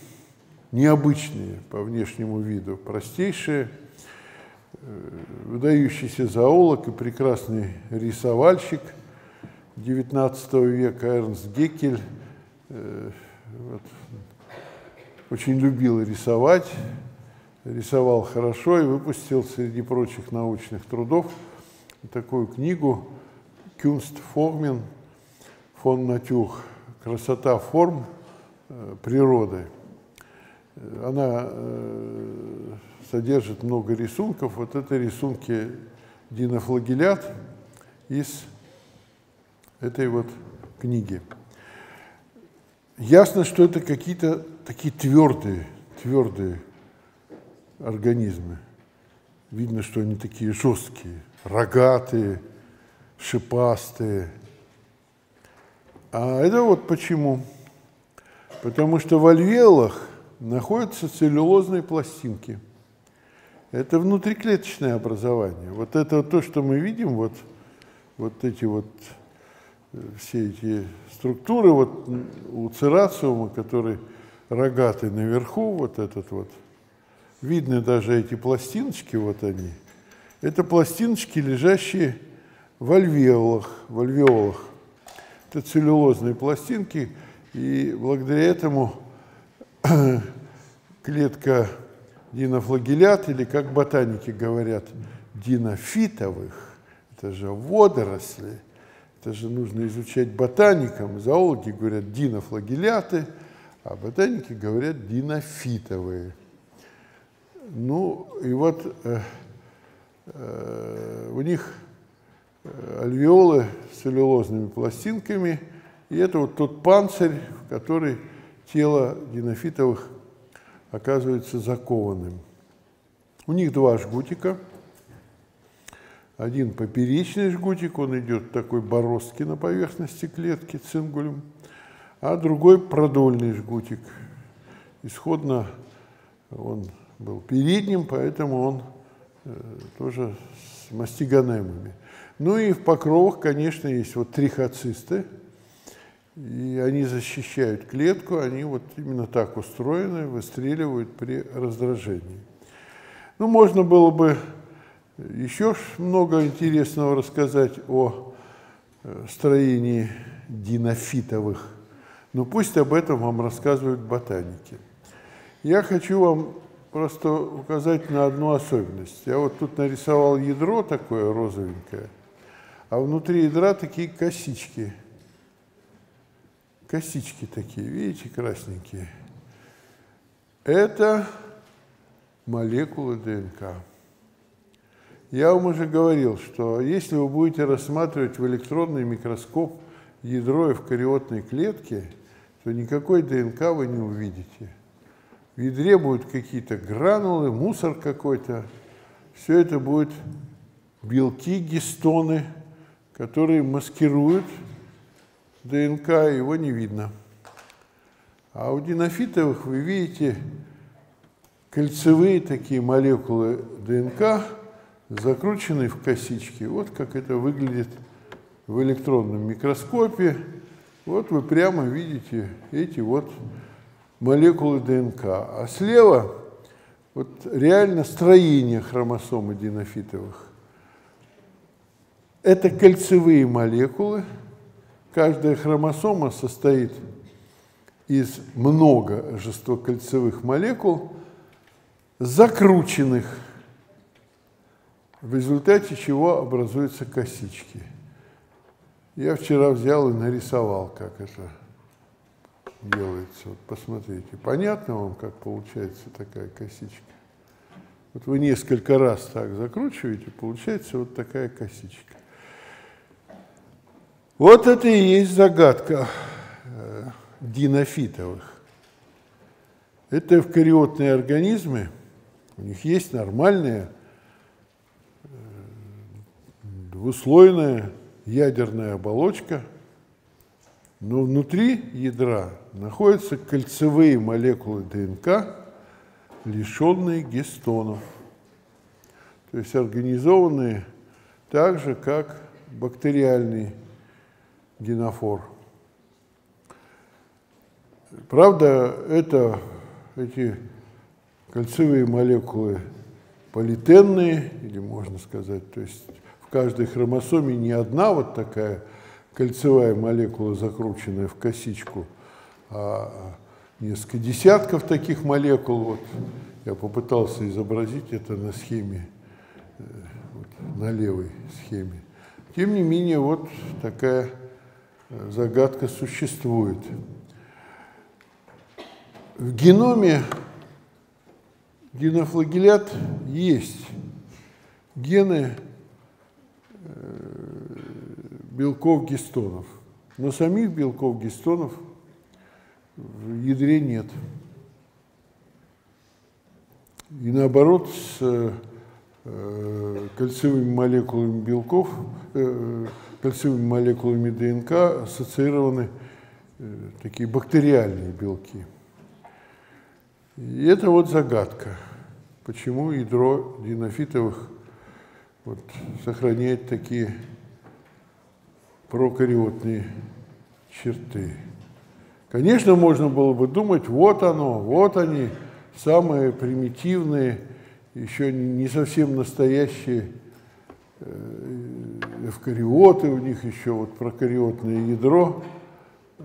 необычные по внешнему виду, простейшие, э, выдающийся зоолог и прекрасный рисовальщик – XIX века Эрнст Геккель э, вот, очень любил рисовать, рисовал хорошо и выпустил среди прочих научных трудов такую книгу «Кюнст формен фон Натюх. Красота форм э, природы». Она э, содержит много рисунков. Вот это рисунки динофлагелят из этой вот книги. Ясно, что это какие-то такие твердые, твердые организмы. Видно, что они такие жесткие, рогатые, шипастые. А это вот почему. Потому что в альвеолах находятся целлюлозные пластинки. Это внутриклеточное образование. Вот это то, что мы видим, вот, вот эти вот все эти структуры, вот у церациума, который рогатый наверху, вот этот вот, видны даже эти пластиночки, вот они. Это пластиночки, лежащие в альвеолах, в альвеолах. Это целлюлозные пластинки, и благодаря этому (clears throat) клетка динофлагелят, или как ботаники говорят, динофитовых, это же водоросли, это же нужно изучать ботаникам. Зоологи говорят динофлагеляты, а ботаники говорят динофитовые. Ну, и вот э, э, у них э, альвеолы с целлюлозными пластинками, и это вот тот панцирь, который тело динофитовых оказывается закованным. У них два жгутика – один поперечный жгутик, он идет такой бороздки на поверхности клетки, цингулем, а другой продольный жгутик. Исходно он был передним, поэтому он э, тоже с мастигонемами. Ну и в покровах, конечно, есть вот трихоцисты, и они защищают клетку, они вот именно так устроены, выстреливают при раздражении. Ну, можно было бы еще много интересного рассказать о э, строении динофитовых, но пусть об этом вам рассказывают ботаники. Я хочу вам просто указать на одну особенность. Я вот тут нарисовал ядро такое розовенькое, а внутри ядра такие косички. Косички такие, видите, красненькие. Это молекулы ДНК. Я вам уже говорил, что если вы будете рассматривать в электронный микроскоп ядро эвкариотной клетки, то никакой ДНК вы не увидите. В ядре будут какие-то гранулы, мусор какой-то. Все это будет белки, гистоны, которые маскируют ДНК, его не видно. А у динофитовых вы видите кольцевые такие молекулы ДНК, закрученный в косички. Вот как это выглядит в электронном микроскопе. Вот вы прямо видите эти вот молекулы ДНК. А слева вот реально строение хромосомы динофитовых. Это кольцевые молекулы. Каждая хромосома состоит из множества кольцевых молекул, закрученных, в результате чего образуются косички. Я вчера взял и нарисовал, как это делается. Вот посмотрите, понятно вам, как получается такая косичка? Вот вы несколько раз так закручиваете, получается вот такая косичка. Вот это и есть загадка э, динофитовых. Это эвкариотные организмы, у них есть нормальная э, двуслойная ядерная оболочка, но внутри ядра находятся кольцевые молекулы ДНК, лишенные гистонов, то есть организованные так же, как бактериальный динофор. Правда, это, эти кольцевые молекулы политенные, или можно сказать, то есть в каждой хромосоме не одна вот такая кольцевая молекула, закрученная в косичку, а несколько десятков таких молекул. Вот я попытался изобразить это на схеме, э, на левой схеме. Тем не менее, вот такая загадка существует. В геноме динофлагелят есть гены э, белков гистонов, но самих белков гистонов в ядре нет. И наоборот, с э, кольцевыми молекулами белков, кольцевыми молекулами ДНК ассоциированы э, такие бактериальные белки. И это вот загадка, почему ядро динофитовых вот, сохраняет такие прокариотные черты. Конечно, можно было бы думать, вот оно, вот они, самые примитивные, еще не совсем настоящие эвкариоты, у них еще вот прокариотное ядро. Э,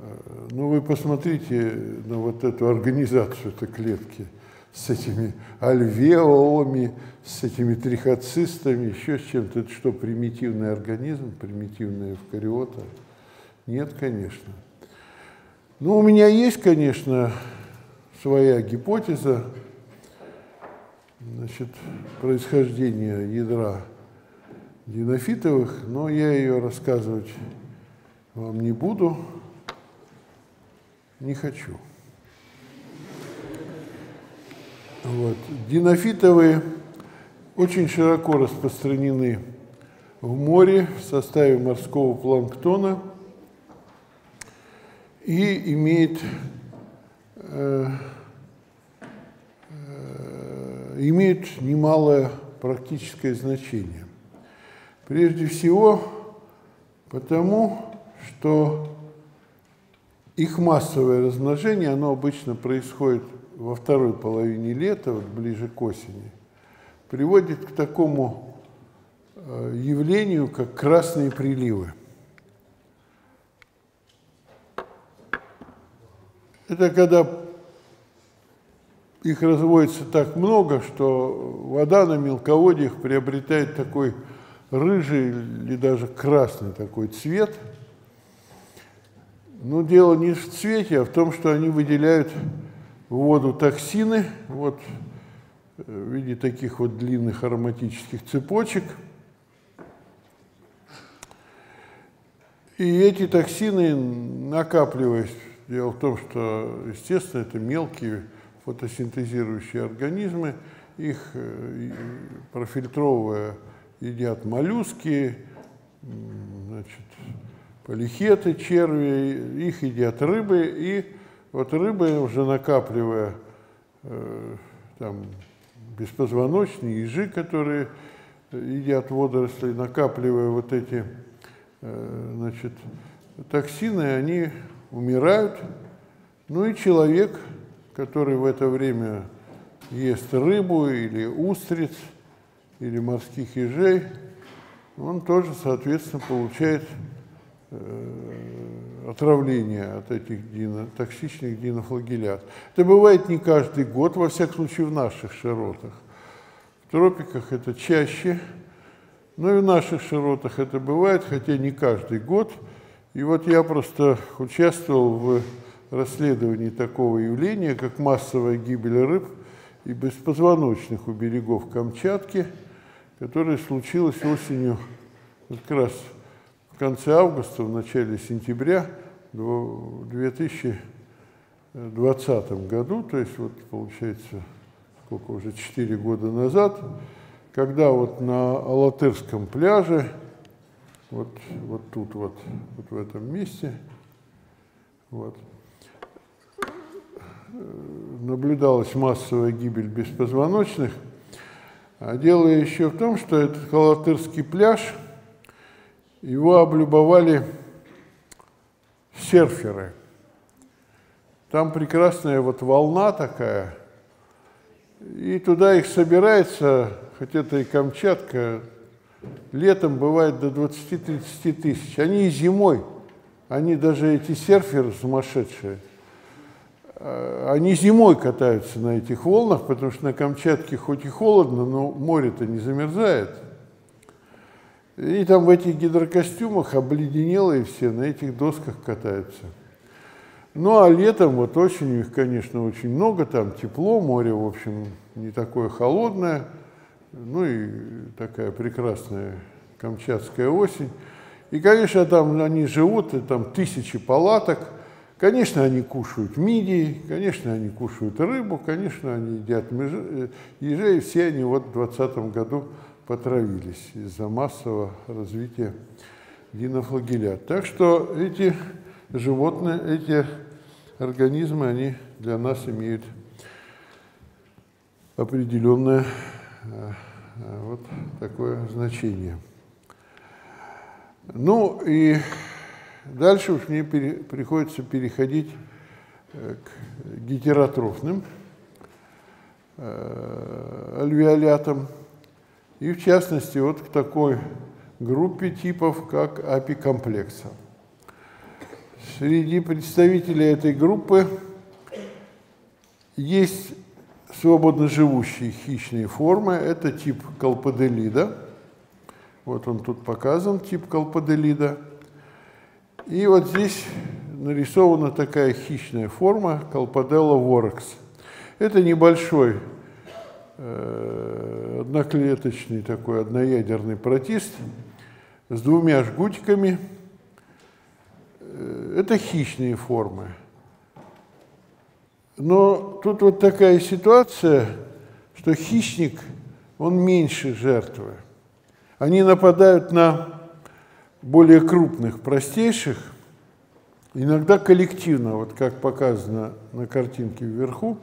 ну, вы посмотрите на вот эту организацию этой клетки с этими альвеолами, с этими трихоцистами, еще с чем-то. Это что, примитивный организм, примитивная эвкариота? Нет, конечно. Ну, у меня есть, конечно, своя гипотеза значит, происхождения ядра динофитовых, но я ее рассказывать вам не буду, не хочу. Вот. Динофитовые очень широко распространены в море в составе морского планктона и имеет, э, э, имеют немалое практическое значение. Прежде всего потому, что их массовое размножение, оно обычно происходит во второй половине лета, вот ближе к осени, приводит к такому э, явлению, как красные приливы. Это когда их разводится так много, что вода на мелководьях приобретает такой рыжий или даже красный такой цвет. Но дело не в цвете, а в том, что они выделяют в воду токсины, вот э, в виде таких вот длинных ароматических цепочек. И эти токсины, накапливаясь, дело в том, что, естественно, это мелкие фотосинтезирующие организмы, их э, профильтровывая едят моллюски, значит, полихеты, черви, их едят рыбы, и вот рыбы, уже накапливая э, там беспозвоночные ежи, которые едят водоросли, накапливая вот эти э, значит, токсины, они умирают. Ну и человек, который в это время ест рыбу или устриц, или морских ежей, он тоже, соответственно, получает э, отравление от этих дино, токсичных динофлагелят. Это бывает не каждый год, во всяком случае в наших широтах. В тропиках это чаще, но и в наших широтах это бывает, хотя не каждый год. И вот я просто участвовал в расследовании такого явления, как массовая гибель рыб и беспозвоночных у берегов Камчатки, которая случилась осенью, как раз в конце августа, в начале сентября 2020 году, то есть вот получается сколько уже, 4 года назад, когда вот на Алатырском пляже, вот, вот тут вот, вот в этом месте, вот, наблюдалась массовая гибель беспозвоночных. А дело еще в том, что этот Халатырский пляж, его облюбовали серферы. Там прекрасная вот волна такая – и туда их собирается, хотя это и Камчатка, летом бывает до 20-30 тысяч. Они и зимой, они даже эти серферы сумасшедшие, они зимой катаются на этих волнах, потому что на Камчатке хоть и холодно, но море-то не замерзает. И там в этих гидрокостюмах обледенелые все на этих досках катаются. Ну а летом вот очень их, конечно, очень много, там тепло, море, в общем, не такое холодное, ну и такая прекрасная камчатская осень. И, конечно, там они живут, и там тысячи палаток, конечно, они кушают мидии, конечно, они кушают рыбу, конечно, они едят э, ежей, все они вот в 2020 году потравились из-за массового развития динофлагелят. Так что эти животные, эти организмы, они для нас имеют определенное э, вот такое значение. Ну и дальше уж мне пере, приходится переходить э, к гетеротрофным э, альвеолятам, и в частности вот к такой группе типов, как апикомплекса. Среди представителей этой группы есть свободно живущие хищные формы. Это тип колподелида. Вот он тут показан, тип колподелида. И вот здесь нарисована такая хищная форма колподелла ворекс. Это небольшой э, одноклеточный такой одноядерный протист с двумя жгутиками – это хищные формы. Но тут вот такая ситуация, что хищник, он меньше жертвы. Они нападают на более крупных, простейших, иногда коллективно, вот как показано на картинке вверху,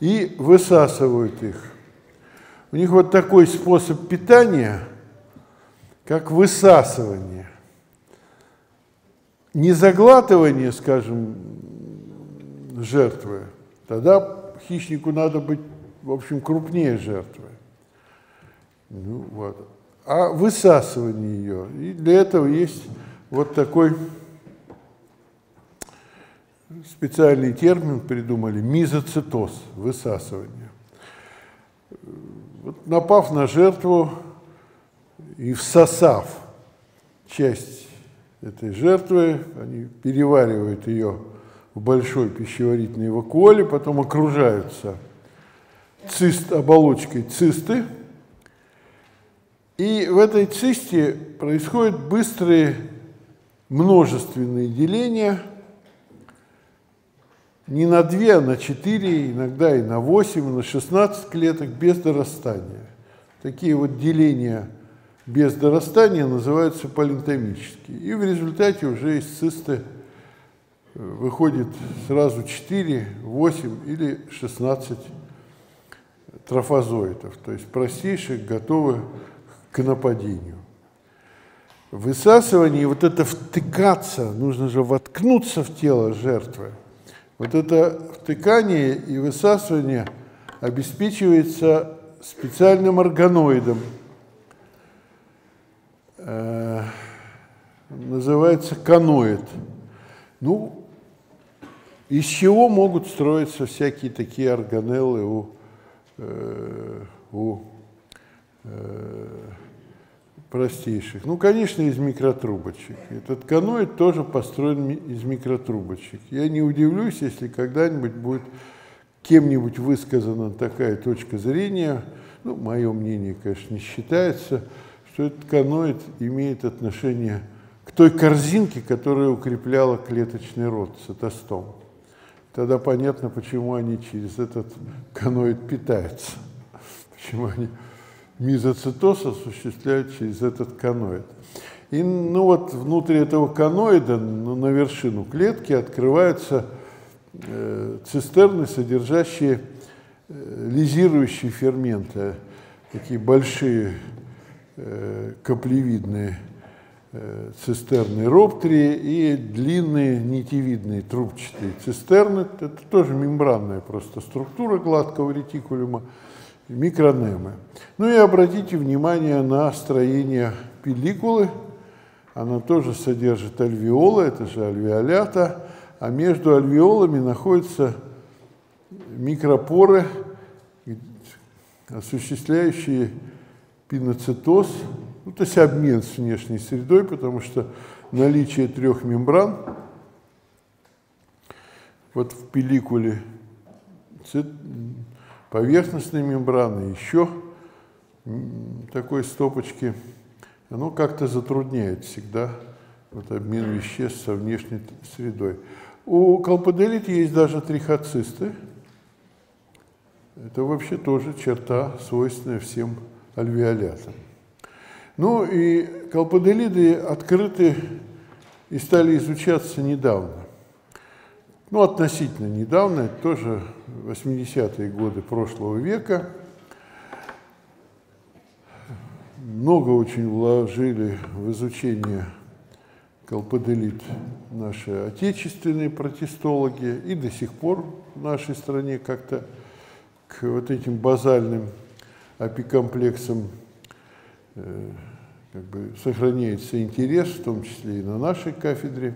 и высасывают их. У них вот такой способ питания, как высасывание не заглатывание, скажем, жертвы, тогда хищнику надо быть, в общем, крупнее жертвы. Ну, вот. А высасывание ее. И для этого есть вот такой специальный термин придумали, мизоцитоз, высасывание. Вот напав на жертву и всосав часть этой жертвы, они переваривают ее в большой пищеварительной вакуоле, потом окружаются цист, оболочкой цисты, и в этой цисте происходят быстрые множественные деления не на 2, а на 4, иногда и на 8, и на 16 клеток без дорастания. Такие вот деления – без дорастания называются полинтомические. И в результате уже из цисты э, выходит сразу 4, 8 или 16 трофозоидов, то есть простейших, готовых к нападению. Высасывание, вот это втыкаться, нужно же воткнуться в тело жертвы. Вот это втыкание и высасывание обеспечивается специальным органоидом, э, называется каноид. Ну, из чего могут строиться всякие такие органеллы у, э, у простейших? Ну, конечно, из микротрубочек. Этот каноид тоже построен из микротрубочек. Я не удивлюсь, если когда-нибудь будет кем-нибудь высказана такая точка зрения, ну, мое мнение, конечно, не считается, что этот каноид имеет отношение к той корзинке, которая укрепляла клеточный род цитостом. Тогда понятно, почему они через этот каноид питаются, почему они мезоцитоз осуществляют через этот каноид. И ну вот внутри этого каноида, ну, на вершину клетки открываются э, цистерны, содержащие э, лизирующие ферменты, такие большие э, каплевидные Э, цистерны роптрии и длинные нитевидные трубчатые цистерны. Это тоже мембранная просто структура гладкого ретикулюма, микронемы. Ну и обратите внимание на строение пелликулы. Она тоже содержит альвеолы, это же альвеолята, а между альвеолами находятся микропоры, осуществляющие пиноцитоз, ну, то есть обмен с внешней средой, потому что наличие трех мембран, вот в пелликуле поверхностной мембраны, еще такой стопочки, оно как-то затрудняет всегда вот обмен веществ со внешней средой. У колподелит есть даже трихоцисты. Это вообще тоже черта, свойственная всем альвеолятам. Ну и колподелиды открыты и стали изучаться недавно. Ну, относительно недавно, это тоже 80-е годы прошлого века. Много очень вложили в изучение колподелит наши отечественные протестологи, и до сих пор в нашей стране как-то к вот этим базальным апикомплексам Э, как бы сохраняется интерес, в том числе и на нашей кафедре.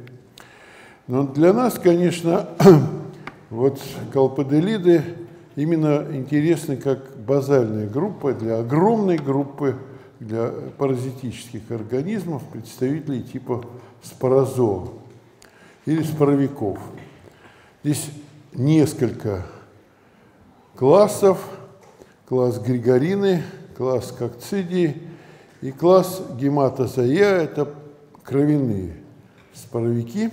Но для нас, конечно, (clears throat) вот колподелиды именно интересны как базальная группа для огромной группы для паразитических организмов, представителей типа спорозоа или споровиков. Здесь несколько классов, класс григорины, класс кокцидии – и класс гематозоя – это кровяные споровики.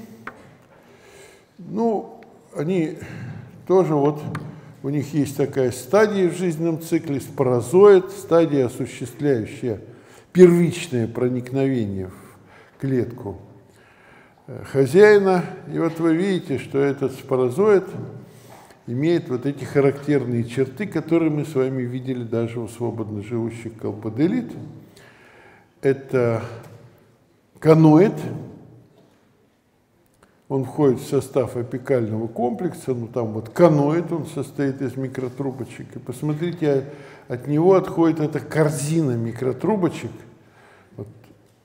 Ну, они тоже вот, у них есть такая стадия в жизненном цикле, спорозоид, стадия, осуществляющая первичное проникновение в клетку э, хозяина. И вот вы видите, что этот спорозоид имеет вот эти характерные черты, которые мы с вами видели даже у свободно живущих колподелит это каноид, он входит в состав апикального комплекса, ну там вот каноид, он состоит из микротрубочек. И посмотрите, от него отходит эта корзина микротрубочек, вот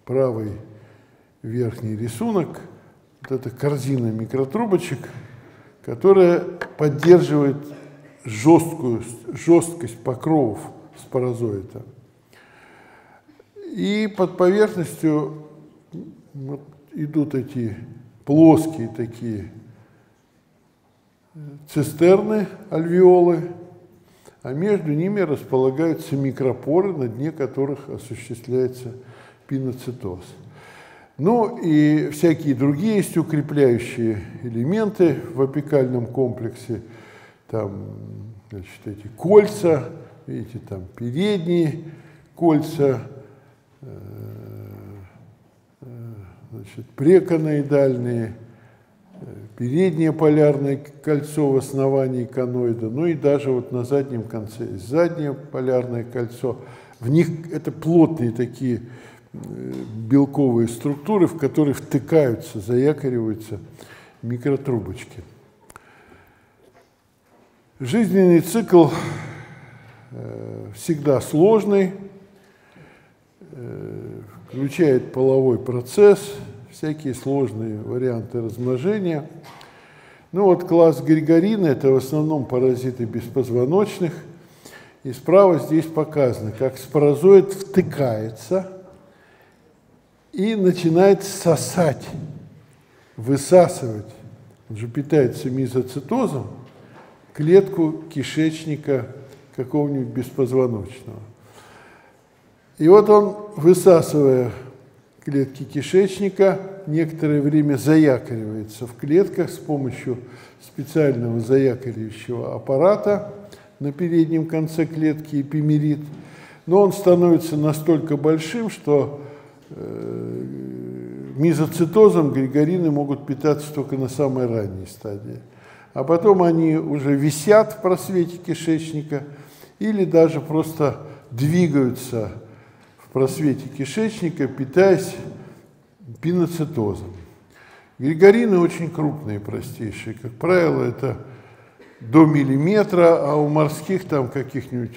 правый верхний рисунок, вот эта корзина микротрубочек, которая поддерживает жесткую, жесткость покровов спорозоида. И под поверхностью вот, идут эти плоские такие цистерны, альвеолы, а между ними располагаются микропоры, на дне которых осуществляется пиноцитоз. Ну и всякие другие есть укрепляющие элементы в апикальном комплексе. Там, значит, эти кольца, видите, там передние кольца, Э, значит, преканоидальные, э, переднее полярное кольцо в основании коноида, ну и даже вот на заднем конце заднее полярное кольцо. В них это плотные такие э, белковые структуры, в которые втыкаются, заякориваются микротрубочки. Жизненный цикл э, всегда сложный, включает половой процесс, всякие сложные варианты размножения. Ну вот класс григорина – это в основном паразиты беспозвоночных. И справа здесь показано, как спорозоид втыкается и начинает сосать, высасывать, он же питается мизоцитозом, клетку кишечника какого-нибудь беспозвоночного. И вот он, высасывая клетки кишечника, некоторое время заякоривается в клетках с помощью специального заякоривающего аппарата на переднем конце клетки эпимерит. Но он становится настолько большим, что э, мизоцитозом григорины могут питаться только на самой ранней стадии. А потом они уже висят в просвете кишечника или даже просто двигаются просвете кишечника, питаясь пиноцитозом. Григорины очень крупные, простейшие. Как правило, это до миллиметра, а у морских там каких-нибудь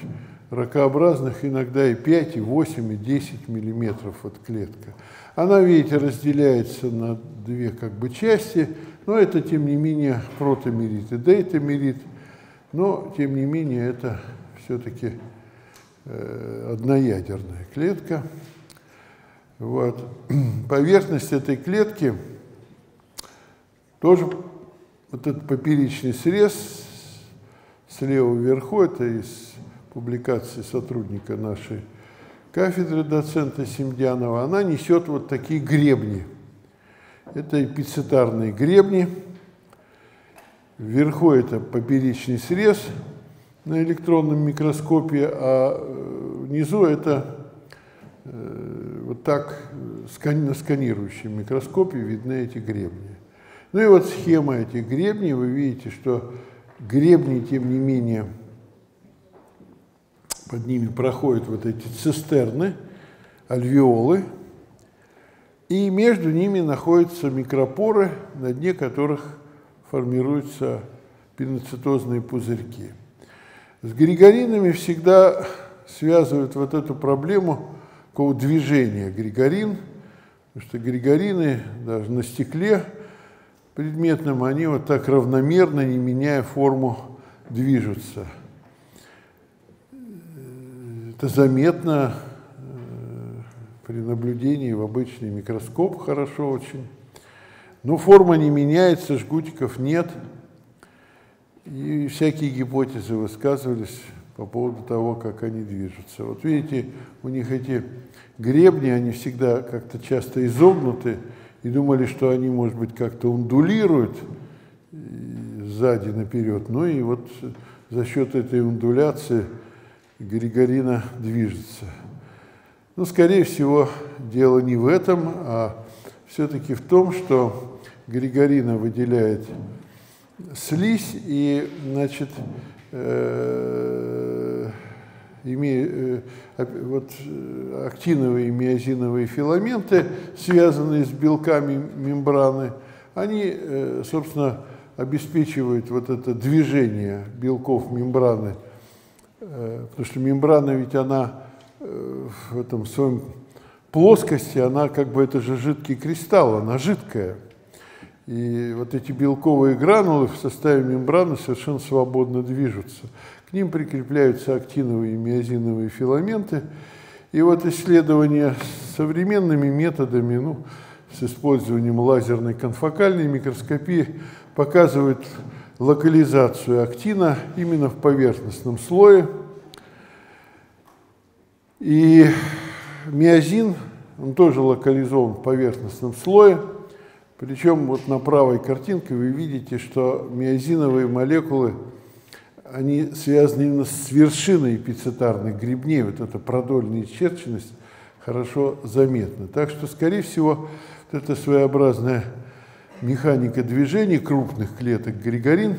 ракообразных иногда и 5, и 8, и 10 миллиметров от клетка. Она, видите, разделяется на две как бы части, но это, тем не менее, протомерит и дейтомерит, но, тем не менее, это все-таки одноядерная клетка. Вот. (clears throat) Поверхность этой клетки тоже вот этот поперечный срез слева вверху, это из публикации сотрудника нашей кафедры доцента Семдянова, она несет вот такие гребни. Это эпицитарные гребни. Вверху это поперечный срез – на электронном микроскопе, а э, внизу это э, вот так на сканирующем микроскопе видны эти гребни. Ну и вот схема этих гребней, вы видите, что гребни, тем не менее, под ними проходят вот эти цистерны, альвеолы, и между ними находятся микропоры, на дне которых формируются пиноцитозные пузырьки. С григоринами всегда связывают вот эту проблему какого движения григорин, потому что григорины даже на стекле предметном, они вот так равномерно, не меняя форму, движутся. Это заметно э, при наблюдении в обычный микроскоп хорошо очень. Но форма не меняется, жгутиков нет – и всякие гипотезы высказывались по поводу того, как они движутся. Вот видите, у них эти гребни, они всегда как-то часто изогнуты, и думали, что они, может быть, как-то ундулируют сзади наперед. Ну и вот за счет этой ундуляции Григорина движется. Но, скорее всего, дело не в этом, а все-таки в том, что Григорина выделяет слизь и, значит, э, э, вот, актиновые и миозиновые филаменты, связанные с белками мембраны, они, э, собственно, обеспечивают вот это движение белков мембраны, э, потому что мембрана ведь она э, в этом своем плоскости, она как бы это же жидкий кристалл, она жидкая. И вот эти белковые гранулы в составе мембраны совершенно свободно движутся. К ним прикрепляются актиновые и миозиновые филаменты. И вот исследования современными методами, ну, с использованием лазерной конфокальной микроскопии, показывают локализацию актина именно в поверхностном слое. И миозин, он тоже локализован в поверхностном слое – причем вот на правой картинке вы видите, что миозиновые молекулы, они связаны именно с вершиной эпицитарных грибней. Вот эта продольная исчерченность хорошо заметна. Так что, скорее всего, вот эта своеобразная механика движения крупных клеток григорин,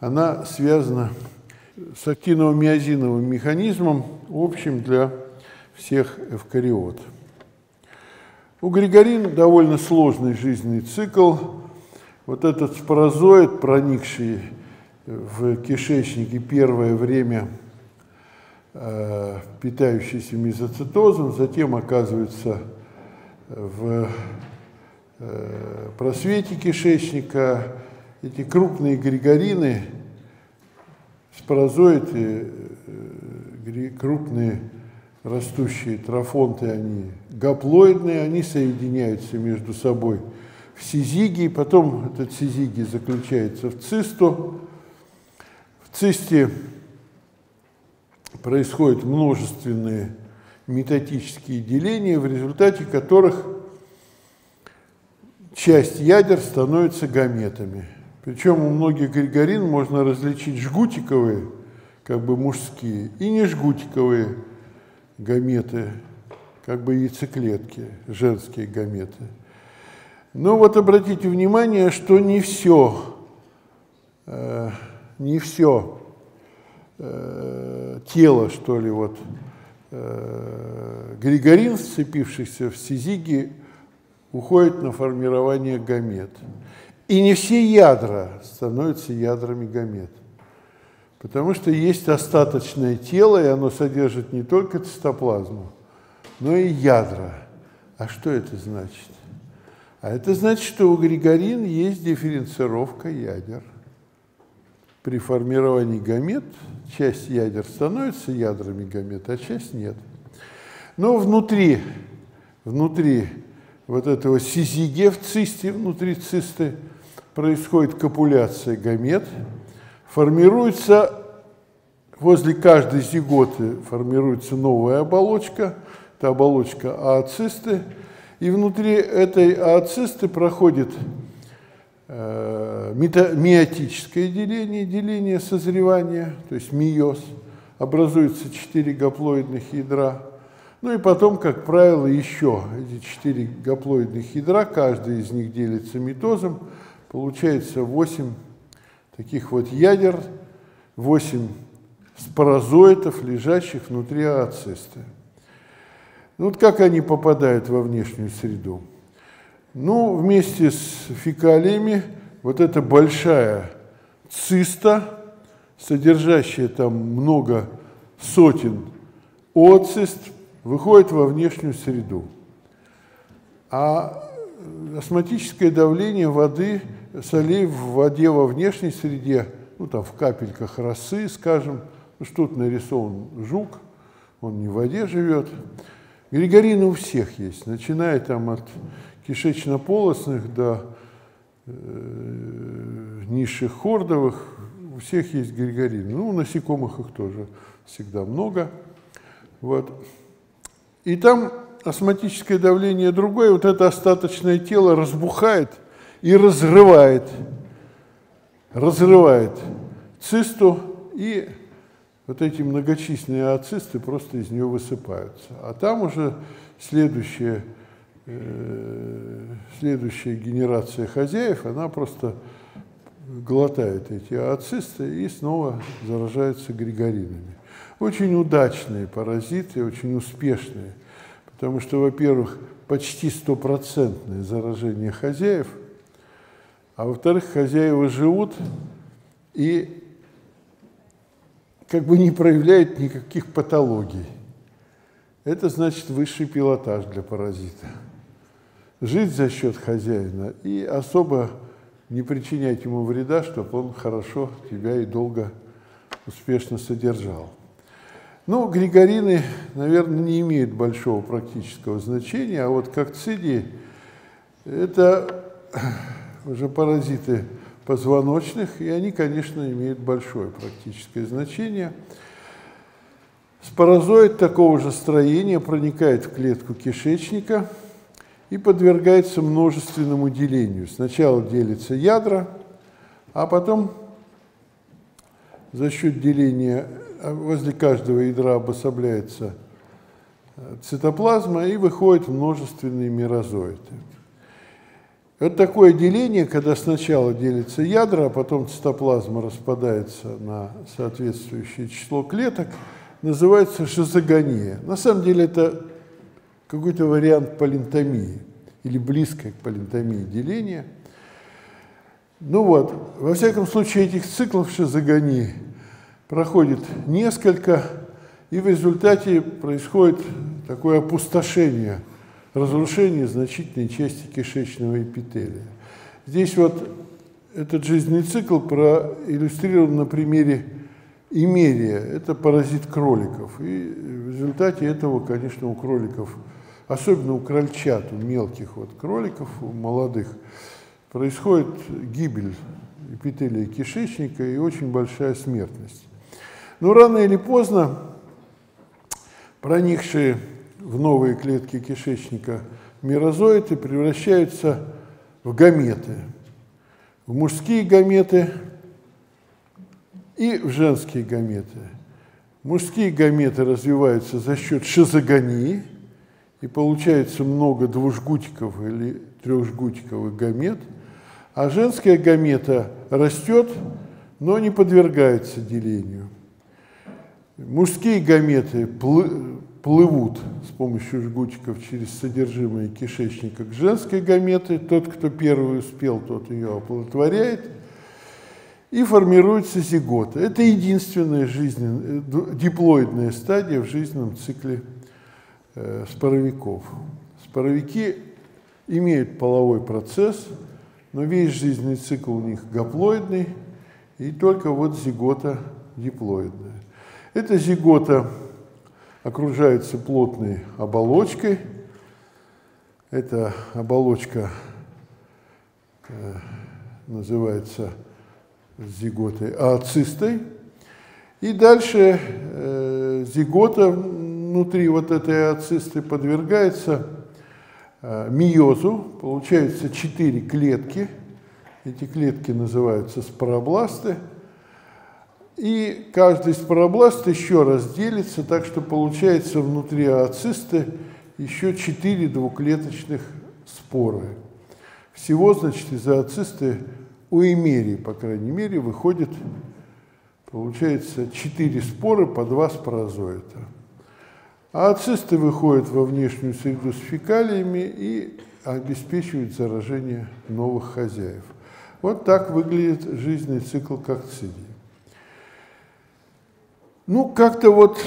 она связана с актиново-миозиновым механизмом, общим для всех эвкариот. У григорин довольно сложный жизненный цикл. Вот этот спорозоид, проникший в кишечнике первое время э, питающийся мезоцитозом, затем оказывается в э, просвете кишечника. Эти крупные григорины, спорозоиды, э, крупные растущие трофонты, они гаплоидные, они соединяются между собой в сизиги, потом этот сизиги заключается в цисту, цисте происходят множественные метатические деления, в результате которых часть ядер становится гаметами. Причем у многих григорин можно различить жгутиковые, как бы мужские, и не жгутиковые гаметы, как бы яйцеклетки, женские гаметы. Но вот обратите внимание, что не все э, не все э, тело, что ли, вот э, григорин, сцепившихся в сизиги, уходит на формирование гамет. И не все ядра становятся ядрами гамет. Потому что есть остаточное тело, и оно содержит не только цитоплазму, но и ядра. А что это значит? А это значит, что у григорин есть дифференцировка ядер при формировании гамет часть ядер становится ядрами гамет, а часть нет. Но внутри, внутри вот этого сизиге в цисте, внутри цисты, происходит копуляция гамет, формируется возле каждой зиготы формируется новая оболочка, это оболочка ооцисты, и внутри этой ооцисты проходит Э, миотическое деление, деление созревания, то есть миоз, образуется четыре гаплоидных ядра. Ну и потом, как правило, еще эти четыре гаплоидных ядра, каждый из них делится митозом, получается 8 таких вот ядер, 8 спорозоидов, лежащих внутри ацисты. Ну вот как они попадают во внешнюю среду? Ну, вместе с фекалиями вот эта большая циста, содержащая там много сотен оцист, выходит во внешнюю среду. А осмотическое давление воды, солей в воде во внешней среде, ну там в капельках росы, скажем, ну что тут нарисован жук, он не в воде живет. Григорины у всех есть, начиная там от кишечно-полостных до э, низших хордовых, у всех есть григорины. Ну, у насекомых их тоже всегда много. Вот. И там астматическое давление другое, вот это остаточное тело разбухает и разрывает, разрывает цисту, и вот эти многочисленные ацисты просто из нее высыпаются. А там уже следующее Э, следующая генерация хозяев, она просто глотает эти ацисты и снова заражается григоринами. Очень удачные паразиты, очень успешные, потому что, во-первых, почти стопроцентное заражение хозяев, а во-вторых, хозяева живут и как бы не проявляют никаких патологий. Это значит высший пилотаж для паразита жить за счет хозяина и особо не причинять ему вреда, чтобы он хорошо тебя и долго успешно содержал. Ну, григорины, наверное, не имеют большого практического значения, а вот кокцидии – это уже паразиты позвоночных, и они, конечно, имеют большое практическое значение. Спорозоид такого же строения проникает в клетку кишечника – и подвергается множественному делению. Сначала делятся ядра, а потом за счет деления а, возле каждого ядра обособляется э, цитоплазма и выходят множественные мирозоиды. Это такое деление, когда сначала делятся ядра, а потом цитоплазма распадается на соответствующее число клеток, называется шизогония. На самом деле это какой-то вариант полинтомии или близкое к полинтомии деления. Ну вот, во всяком случае, этих циклов шизогонии проходит несколько, и в результате происходит такое опустошение – разрушение значительной части кишечного эпителия. Здесь вот этот жизненный цикл проиллюстрирован на примере имерия. Это паразит кроликов. И в результате этого, конечно, у кроликов, особенно у крольчат, у мелких вот кроликов, у молодых, происходит гибель эпителия кишечника и очень большая смертность. Но рано или поздно проникшие в новые клетки кишечника мирозоиды превращаются в гаметы, в мужские гаметы и в женские гаметы. Мужские гаметы развиваются за счет шизогонии, и получается много двужгутиков или трехжгутиковых гамет, а женская гамета растет, но не подвергается делению. Мужские гаметы плывут с помощью жгутиков через содержимое кишечника к женской гаметы. Тот, кто первый успел, тот ее оплодотворяет. И формируется зигота. Это единственная жизненная, диплоидная стадия в жизненном цикле э, споровиков. Споровики имеют половой процесс, но весь жизненный цикл у них гаплоидный, и только вот зигота диплоидная. Эта зигота окружается плотной оболочкой. Эта оболочка э, называется зиготой ацистой. И дальше э, зигота внутри вот этой ацисты подвергается э, миозу. Получается четыре клетки. Эти клетки называются споробласты. И каждый споробласт еще раз делится, так что получается внутри ацисты еще четыре двуклеточных споры. Всего, значит, из ацисты у эмерии, по крайней мере, выходит, получается, четыре споры по два спорозоида. А ацисты выходят во внешнюю среду с фекалиями и обеспечивают заражение новых хозяев. Вот так выглядит жизненный цикл кокцидий. Ну, как-то вот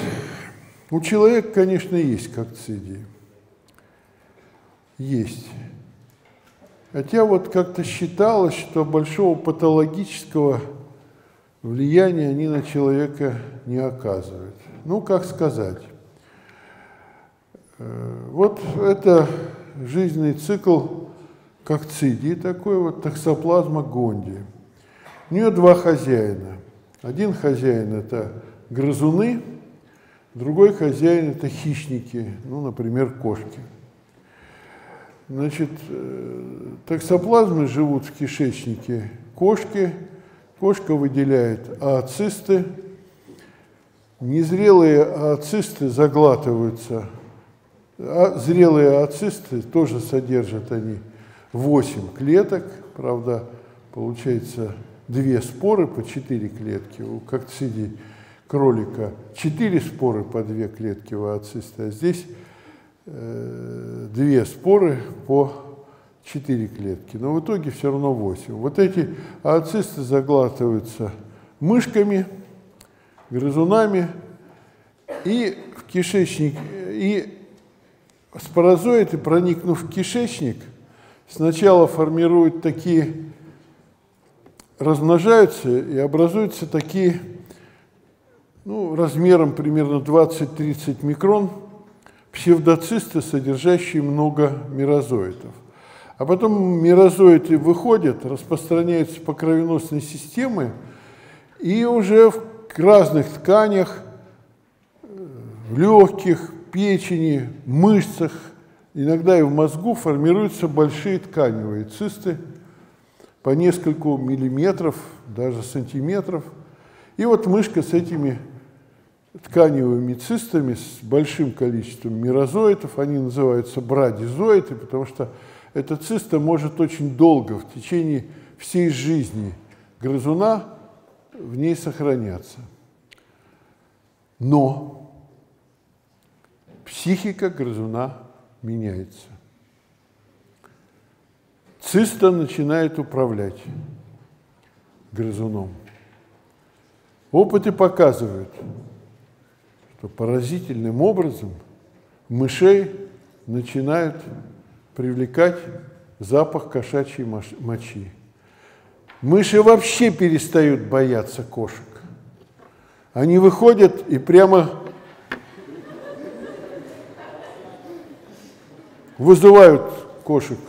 у человека, конечно, есть кокцидии. Есть. Хотя вот как-то считалось, что большого патологического влияния они на человека не оказывают. Ну, как сказать. Э, вот это жизненный цикл кокцидии, такой вот токсоплазма гонди. У нее два хозяина. Один хозяин – это грызуны, другой хозяин – это хищники, ну, например, кошки. Значит, э, токсоплазмы живут в кишечнике кошки, кошка выделяет ацисты, незрелые ацисты заглатываются, а зрелые ацисты тоже содержат они 8 клеток, правда, получается две споры по 4 клетки, у кокцидий кролика 4 споры по 2 клетки у ациста, а здесь э, 2 споры по 4 клетки. Но в итоге все равно 8. Вот эти ацисты заглатываются мышками, грызунами, и в кишечник, и спорозоиды, проникнув в кишечник, сначала формируют такие, размножаются и образуются такие ну, размером примерно 20-30 микрон, псевдоцисты, содержащие много мирозоидов. А потом мирозоиды выходят, распространяются по кровеносной системе, и уже в разных тканях, в легких, печени, мышцах, иногда и в мозгу формируются большие тканевые цисты по нескольку миллиметров, даже сантиметров. И вот мышка с этими тканевыми цистами с большим количеством мирозоидов, они называются брадизоиды, потому что эта циста может очень долго, в течение всей жизни грызуна в ней сохраняться. Но психика грызуна меняется. Циста начинает управлять грызуном. Опыты показывают, что поразительным образом мышей начинают привлекать запах кошачьей мочи. Мыши вообще перестают бояться кошек. Они выходят и прямо вызывают кошек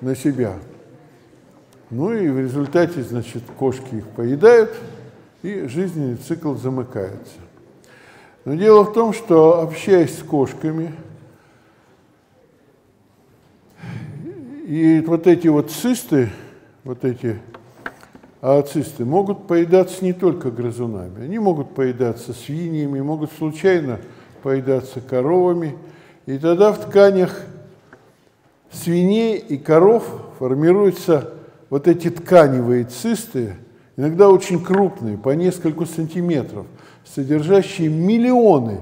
на себя. Ну и в результате, значит, кошки их поедают, и жизненный цикл замыкается. Но дело в том, что общаясь с кошками, и вот эти вот цисты, вот эти ацисты могут поедаться не только грызунами, они могут поедаться свиньями, могут случайно поедаться коровами, и тогда в тканях свиней и коров формируются вот эти тканевые цисты, иногда очень крупные, по несколько сантиметров, содержащие миллионы,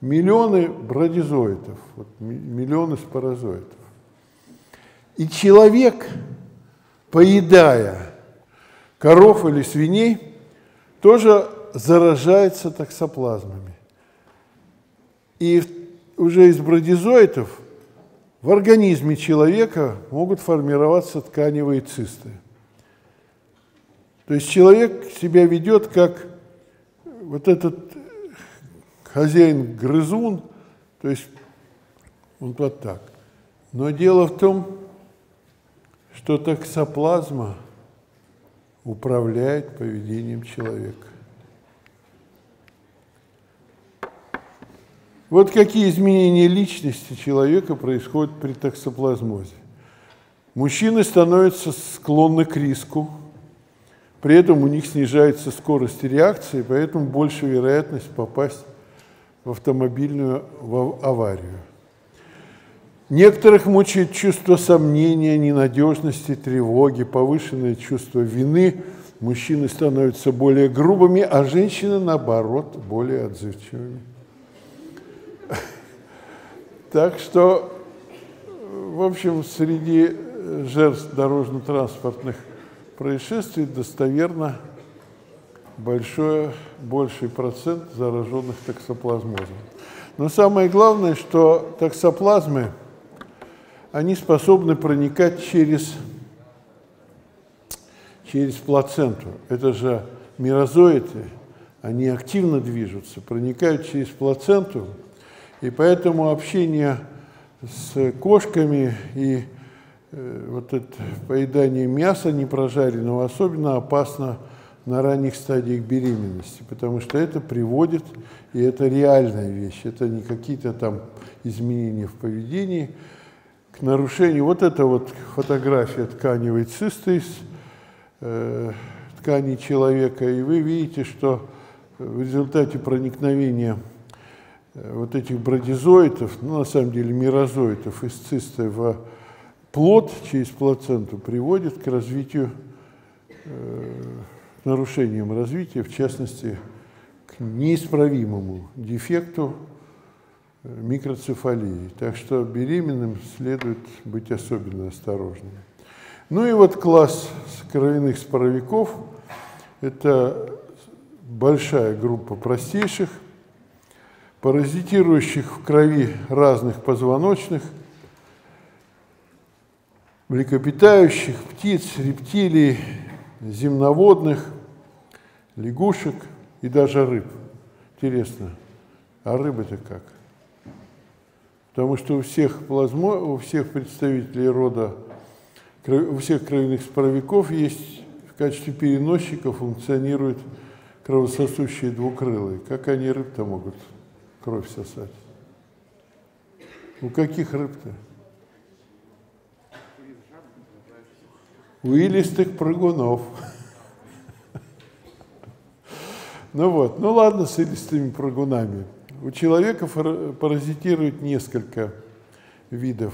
миллионы бродизоидов, вот, миллионы спорозоидов. И человек, поедая коров или свиней, тоже заражается токсоплазмами. И уже из бродизоидов в организме человека могут формироваться тканевые цисты. То есть человек себя ведет как вот этот хозяин-грызун, то есть он вот так. Но дело в том, что токсоплазма – управляет поведением человека. Вот какие изменения личности человека происходят при токсоплазмозе. Мужчины становятся склонны к риску, при этом у них снижается скорость реакции, поэтому больше вероятность попасть в автомобильную аварию. Некоторых мучает чувство сомнения, ненадежности, тревоги, повышенное чувство вины. Мужчины становятся более грубыми, а женщины, наоборот, более отзывчивыми. Так что, в общем, среди жертв дорожно-транспортных происшествий достоверно большой, больший процент зараженных токсоплазмозом. Но самое главное, что токсоплазмы – они способны проникать через, через плаценту. Это же мирозоиды, они активно движутся, проникают через плаценту, и поэтому общение с кошками и вот это поедание мяса непрожаренного особенно опасно на ранних стадиях беременности, потому что это приводит, и это реальная вещь, это не какие-то там изменения в поведении, к нарушению. Вот это вот фотография тканевой цисты из э, ткани человека, и вы видите, что в результате проникновения э, вот этих бродизоидов, ну, на самом деле мирозоидов из цисты в плод через плаценту приводит к развитию, э, нарушениям развития, в частности, к неисправимому дефекту микроцефалии. Так что беременным следует быть особенно осторожными. Ну и вот класс кровяных споровиков – это большая группа простейших, паразитирующих в крови разных позвоночных, млекопитающих, птиц, рептилий, земноводных, лягушек и даже рыб. Интересно, а рыбы-то как? Потому что у всех, плазмо, у всех представителей рода, у всех кровяных споровиков есть в качестве переносчиков функционируют кровососущие двукрылые. Как они рыб-то могут кровь сосать? У каких рыб-то? У илистых прыгунов. Ну вот, ну ладно с илистыми прыгунами. У человека паразитирует несколько видов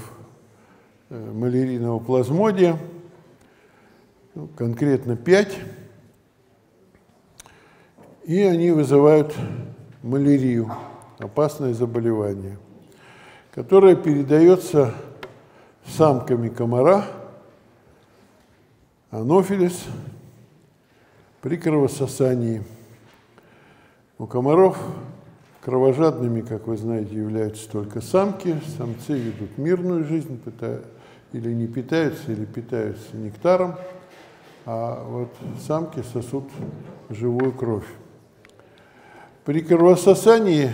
э, малярийного плазмодия, ну, конкретно 5, и они вызывают малярию, опасное заболевание, которое передается самками комара, анофилис, при кровососании. У комаров кровожадными, как вы знаете, являются только самки. Самцы ведут мирную жизнь, питая, или не питаются, или питаются нектаром, а вот самки сосут живую кровь. При кровососании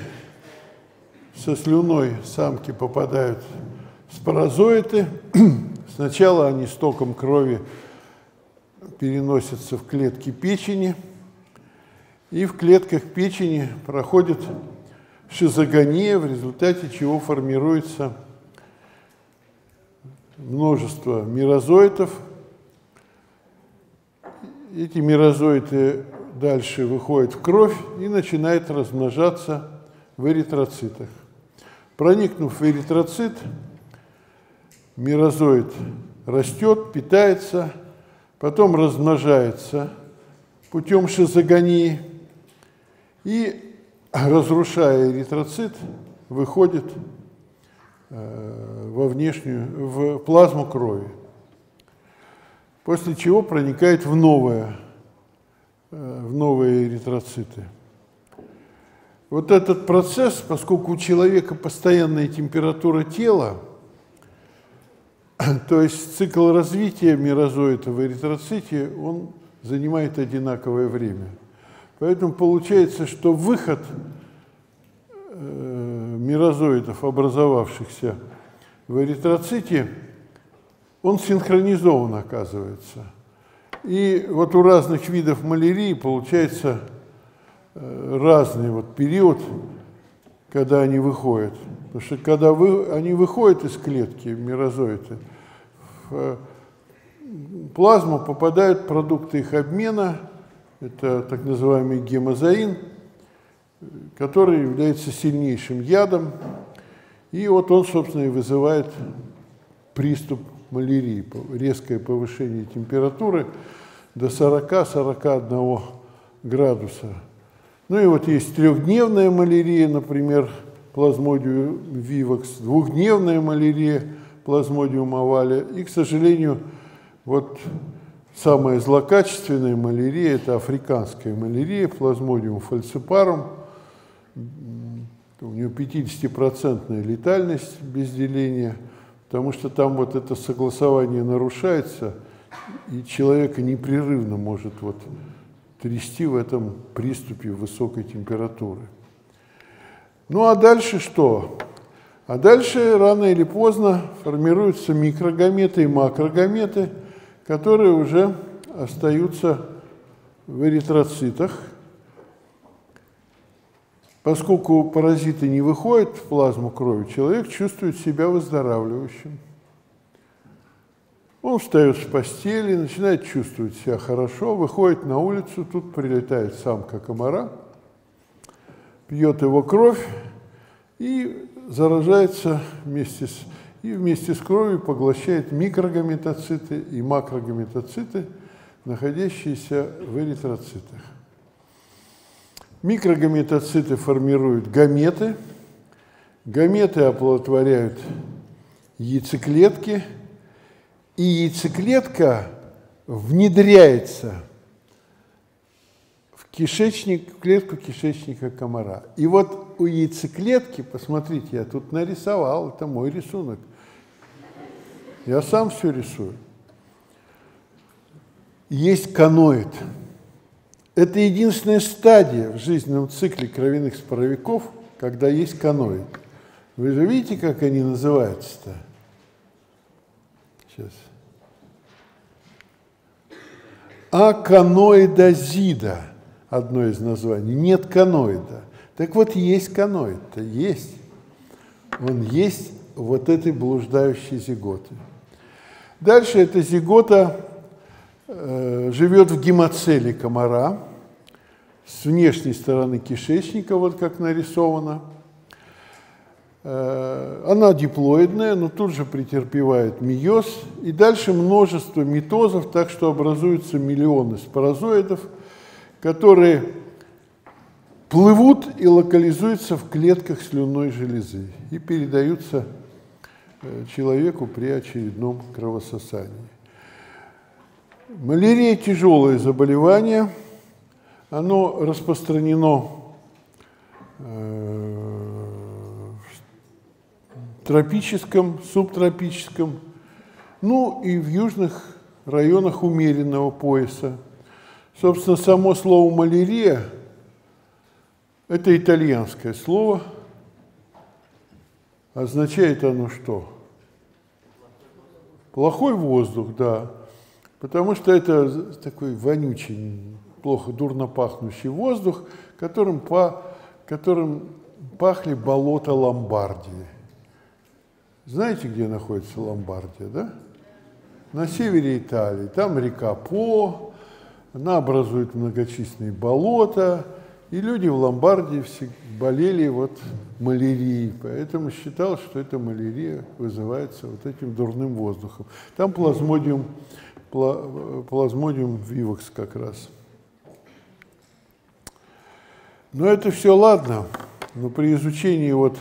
со слюной самки попадают спорозоиты. (clears throat) Сначала они с током крови переносятся в клетки печени, и в клетках печени проходит шизогония, в результате чего формируется множество мирозоитов. Эти мирозоиты дальше выходят в кровь и начинают размножаться в эритроцитах. Проникнув в эритроцит, мирозоид растет, питается, потом размножается путем шизогонии и, разрушая эритроцит, выходит э, во внешнюю, в плазму крови, после чего проникает в новое, э, в новые эритроциты. Вот этот процесс, поскольку у человека постоянная температура тела, (coughs) то есть цикл развития мирозоита в эритроците, он занимает одинаковое время. Поэтому получается, что выход э, мирозоидов, образовавшихся в эритроците, он синхронизован оказывается. И вот у разных видов малярии получается Э, разный вот период, когда они выходят. Потому что когда вы, они выходят из клетки, мирозоиты, в э, плазму попадают продукты их обмена, это так называемый гемозаин, который является сильнейшим ядом, и вот он, собственно, и вызывает приступ малярии, резкое повышение температуры до 40-41 градуса. Ну и вот есть трехдневная малярия, например, плазмодиум вивакс, двухдневная малярия, плазмодиум овале. И, к сожалению, вот самая злокачественная малярия – это африканская малярия, плазмодиум фальципарум. У нее 50% летальность без деления, потому что там вот это согласование нарушается, и человека непрерывно может вот трясти в этом приступе высокой температуры. Ну а дальше что? А дальше рано или поздно формируются микрогаметы и макрогаметы, которые уже остаются в эритроцитах. Поскольку паразиты не выходят в плазму крови, человек чувствует себя выздоравливающим. Он встает с постели, начинает чувствовать себя хорошо, выходит на улицу, тут прилетает самка комара, пьет его кровь и заражается вместе с, и вместе с кровью поглощает микрогаметоциты и макрогаметоциты, находящиеся в эритроцитах. Микрогаметоциты формируют гаметы, гаметы оплодотворяют яйцеклетки – и яйцеклетка внедряется в кишечник, в клетку кишечника комара. И вот у яйцеклетки, посмотрите, я тут нарисовал, это мой рисунок. Я сам все рисую. Есть каноид. Это единственная стадия в жизненном цикле кровяных споровиков, когда есть каноид. Вы же видите, как они называются-то? Сейчас. Аканоидозида – одно из названий. Нет каноида. Так вот, есть каноид-то, есть. Он есть вот этой блуждающей зиготы. Дальше эта зигота э, живет в гемоцеле комара с внешней стороны кишечника, вот как нарисовано. Э, она диплоидная, но тут же претерпевает миоз, и дальше множество митозов, так что образуются миллионы спорозоидов, которые плывут и локализуются в клетках слюнной железы и передаются э, человеку при очередном кровососании. Малярия – тяжелое заболевание, оно распространено э, в тропическом, субтропическом, ну и в южных районах умеренного пояса. Собственно, само слово «малярия» – это итальянское слово. Означает оно что? Плохой воздух, да. Потому что это такой вонючий, плохо, дурно пахнущий воздух, которым, по, которым пахли болота Ломбардии. Знаете, где находится Ломбардия, да? На севере Италии. Там река По, она образует многочисленные болота, и люди в Ломбардии все болели вот малярией, поэтому считалось, что эта малярия вызывается вот этим дурным воздухом. Там плазмодиум, плазмодиум вивакс как раз. Но это все ладно, но при изучении вот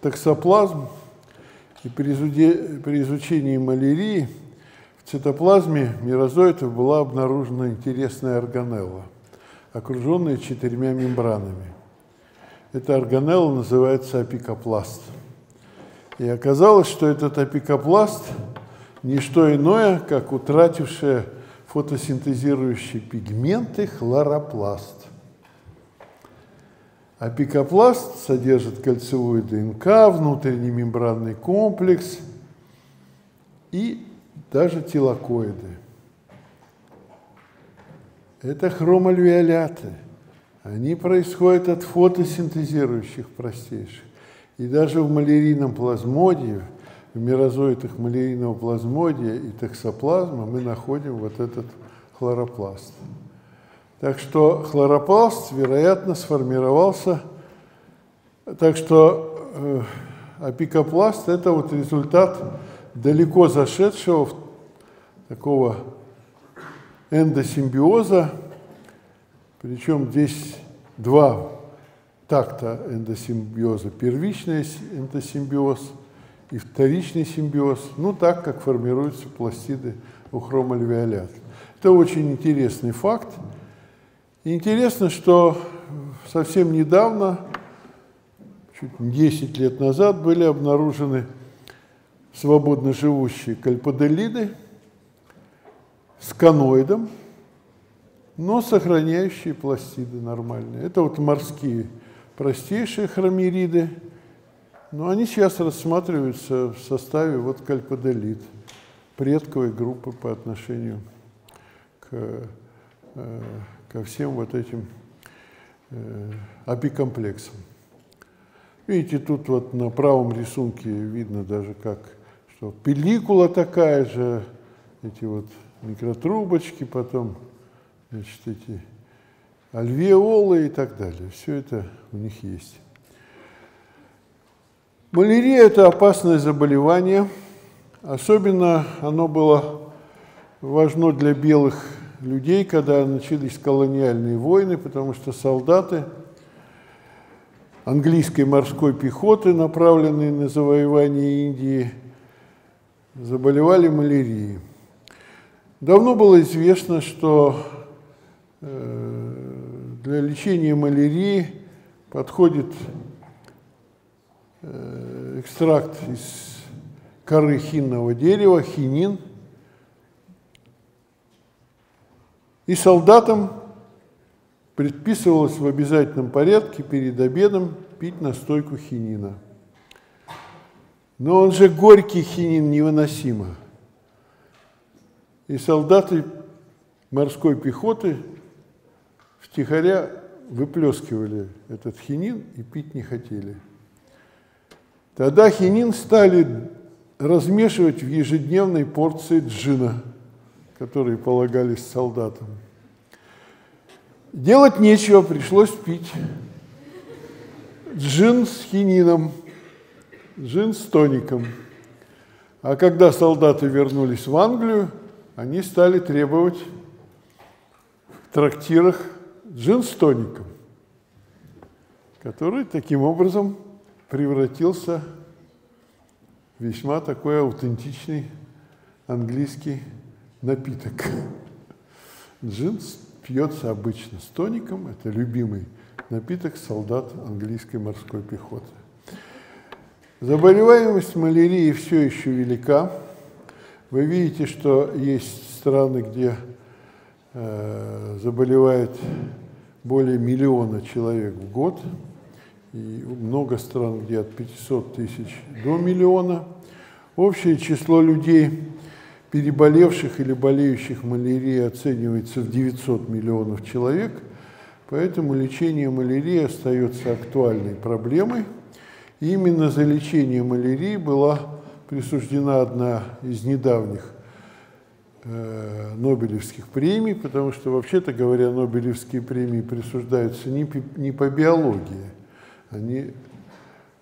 токсоплазм и при, при изучении малярии в цитоплазме мирозоидов была обнаружена интересная органелла, окруженная четырьмя мембранами. Эта органелла называется апикопласт. И оказалось, что этот апикопласт – не что иное, как утратившая фотосинтезирующие пигменты хлоропласт. Апикопласт содержит кольцевую ДНК, внутренний мембранный комплекс и даже телокоиды. Это хромальвиоляты. Они происходят от фотосинтезирующих простейших. И даже в малярийном плазмодии, в мирозоидах малярийного плазмодия и токсоплазма мы находим вот этот хлоропласт. Так что хлоропласт, вероятно, сформировался, так что э, апикопласт – это вот результат далеко зашедшего такого эндосимбиоза, причем здесь два такта эндосимбиоза. Первичный эндосимбиоз и вторичный симбиоз, ну так, как формируются пластиды у хромальвиолят. Это очень интересный факт – интересно, что совсем недавно, чуть 10 лет назад, были обнаружены свободно живущие кальподелиды с каноидом, но сохраняющие пластиды нормальные. Это вот морские простейшие хромериды, но они сейчас рассматриваются в составе вот кальподелид, предковой группы по отношению к э, ко всем вот этим э, апикомплексам. Видите, тут вот на правом рисунке видно даже как, что пелликула такая же, эти вот микротрубочки, потом, значит, эти альвеолы и так далее. Все это у них есть. Малярия – это опасное заболевание. Особенно оно было важно для белых людей, когда начались колониальные войны, потому что солдаты английской морской пехоты, направленные на завоевание Индии, заболевали малярией. Давно было известно, что э, для лечения малярии подходит э, экстракт из коры хинного дерева, хинин – И солдатам предписывалось в обязательном порядке перед обедом пить настойку хинина. Но он же горький хинин невыносимо. И солдаты морской пехоты втихаря выплескивали этот хинин и пить не хотели. Тогда хинин стали размешивать в ежедневной порции джина – которые полагались солдатам. Делать нечего, пришлось пить. Джин с хинином. джин с тоником. А когда солдаты вернулись в Англию, они стали требовать в трактирах джин с тоником, который таким образом превратился в весьма такой аутентичный английский напиток. Джин пьется обычно с тоником, это любимый напиток солдат английской морской пехоты. Заболеваемость малярией все еще велика. Вы видите, что есть страны, где э, заболевает более миллиона человек в год, и много стран, где от 500 тысяч до миллиона. Общее число людей, переболевших или болеющих малярией, оценивается в 900 миллионов человек, поэтому лечение малярии остается актуальной проблемой – и именно за лечение малярии была присуждена одна из недавних э, Нобелевских премий, потому что, вообще-то говоря, Нобелевские премии присуждаются не, не по биологии, они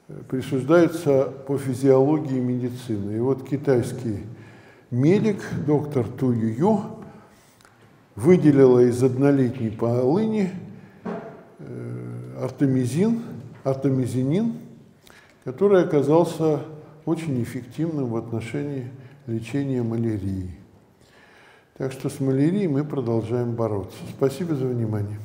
э, присуждаются по физиологии медицины. И вот китайский медик, доктор Ту Ю, выделила из однолетней полыни э, артемизин, артемизинин, который оказался очень эффективным в отношении лечения малярии. Так что с малярией мы продолжаем бороться. Спасибо за внимание.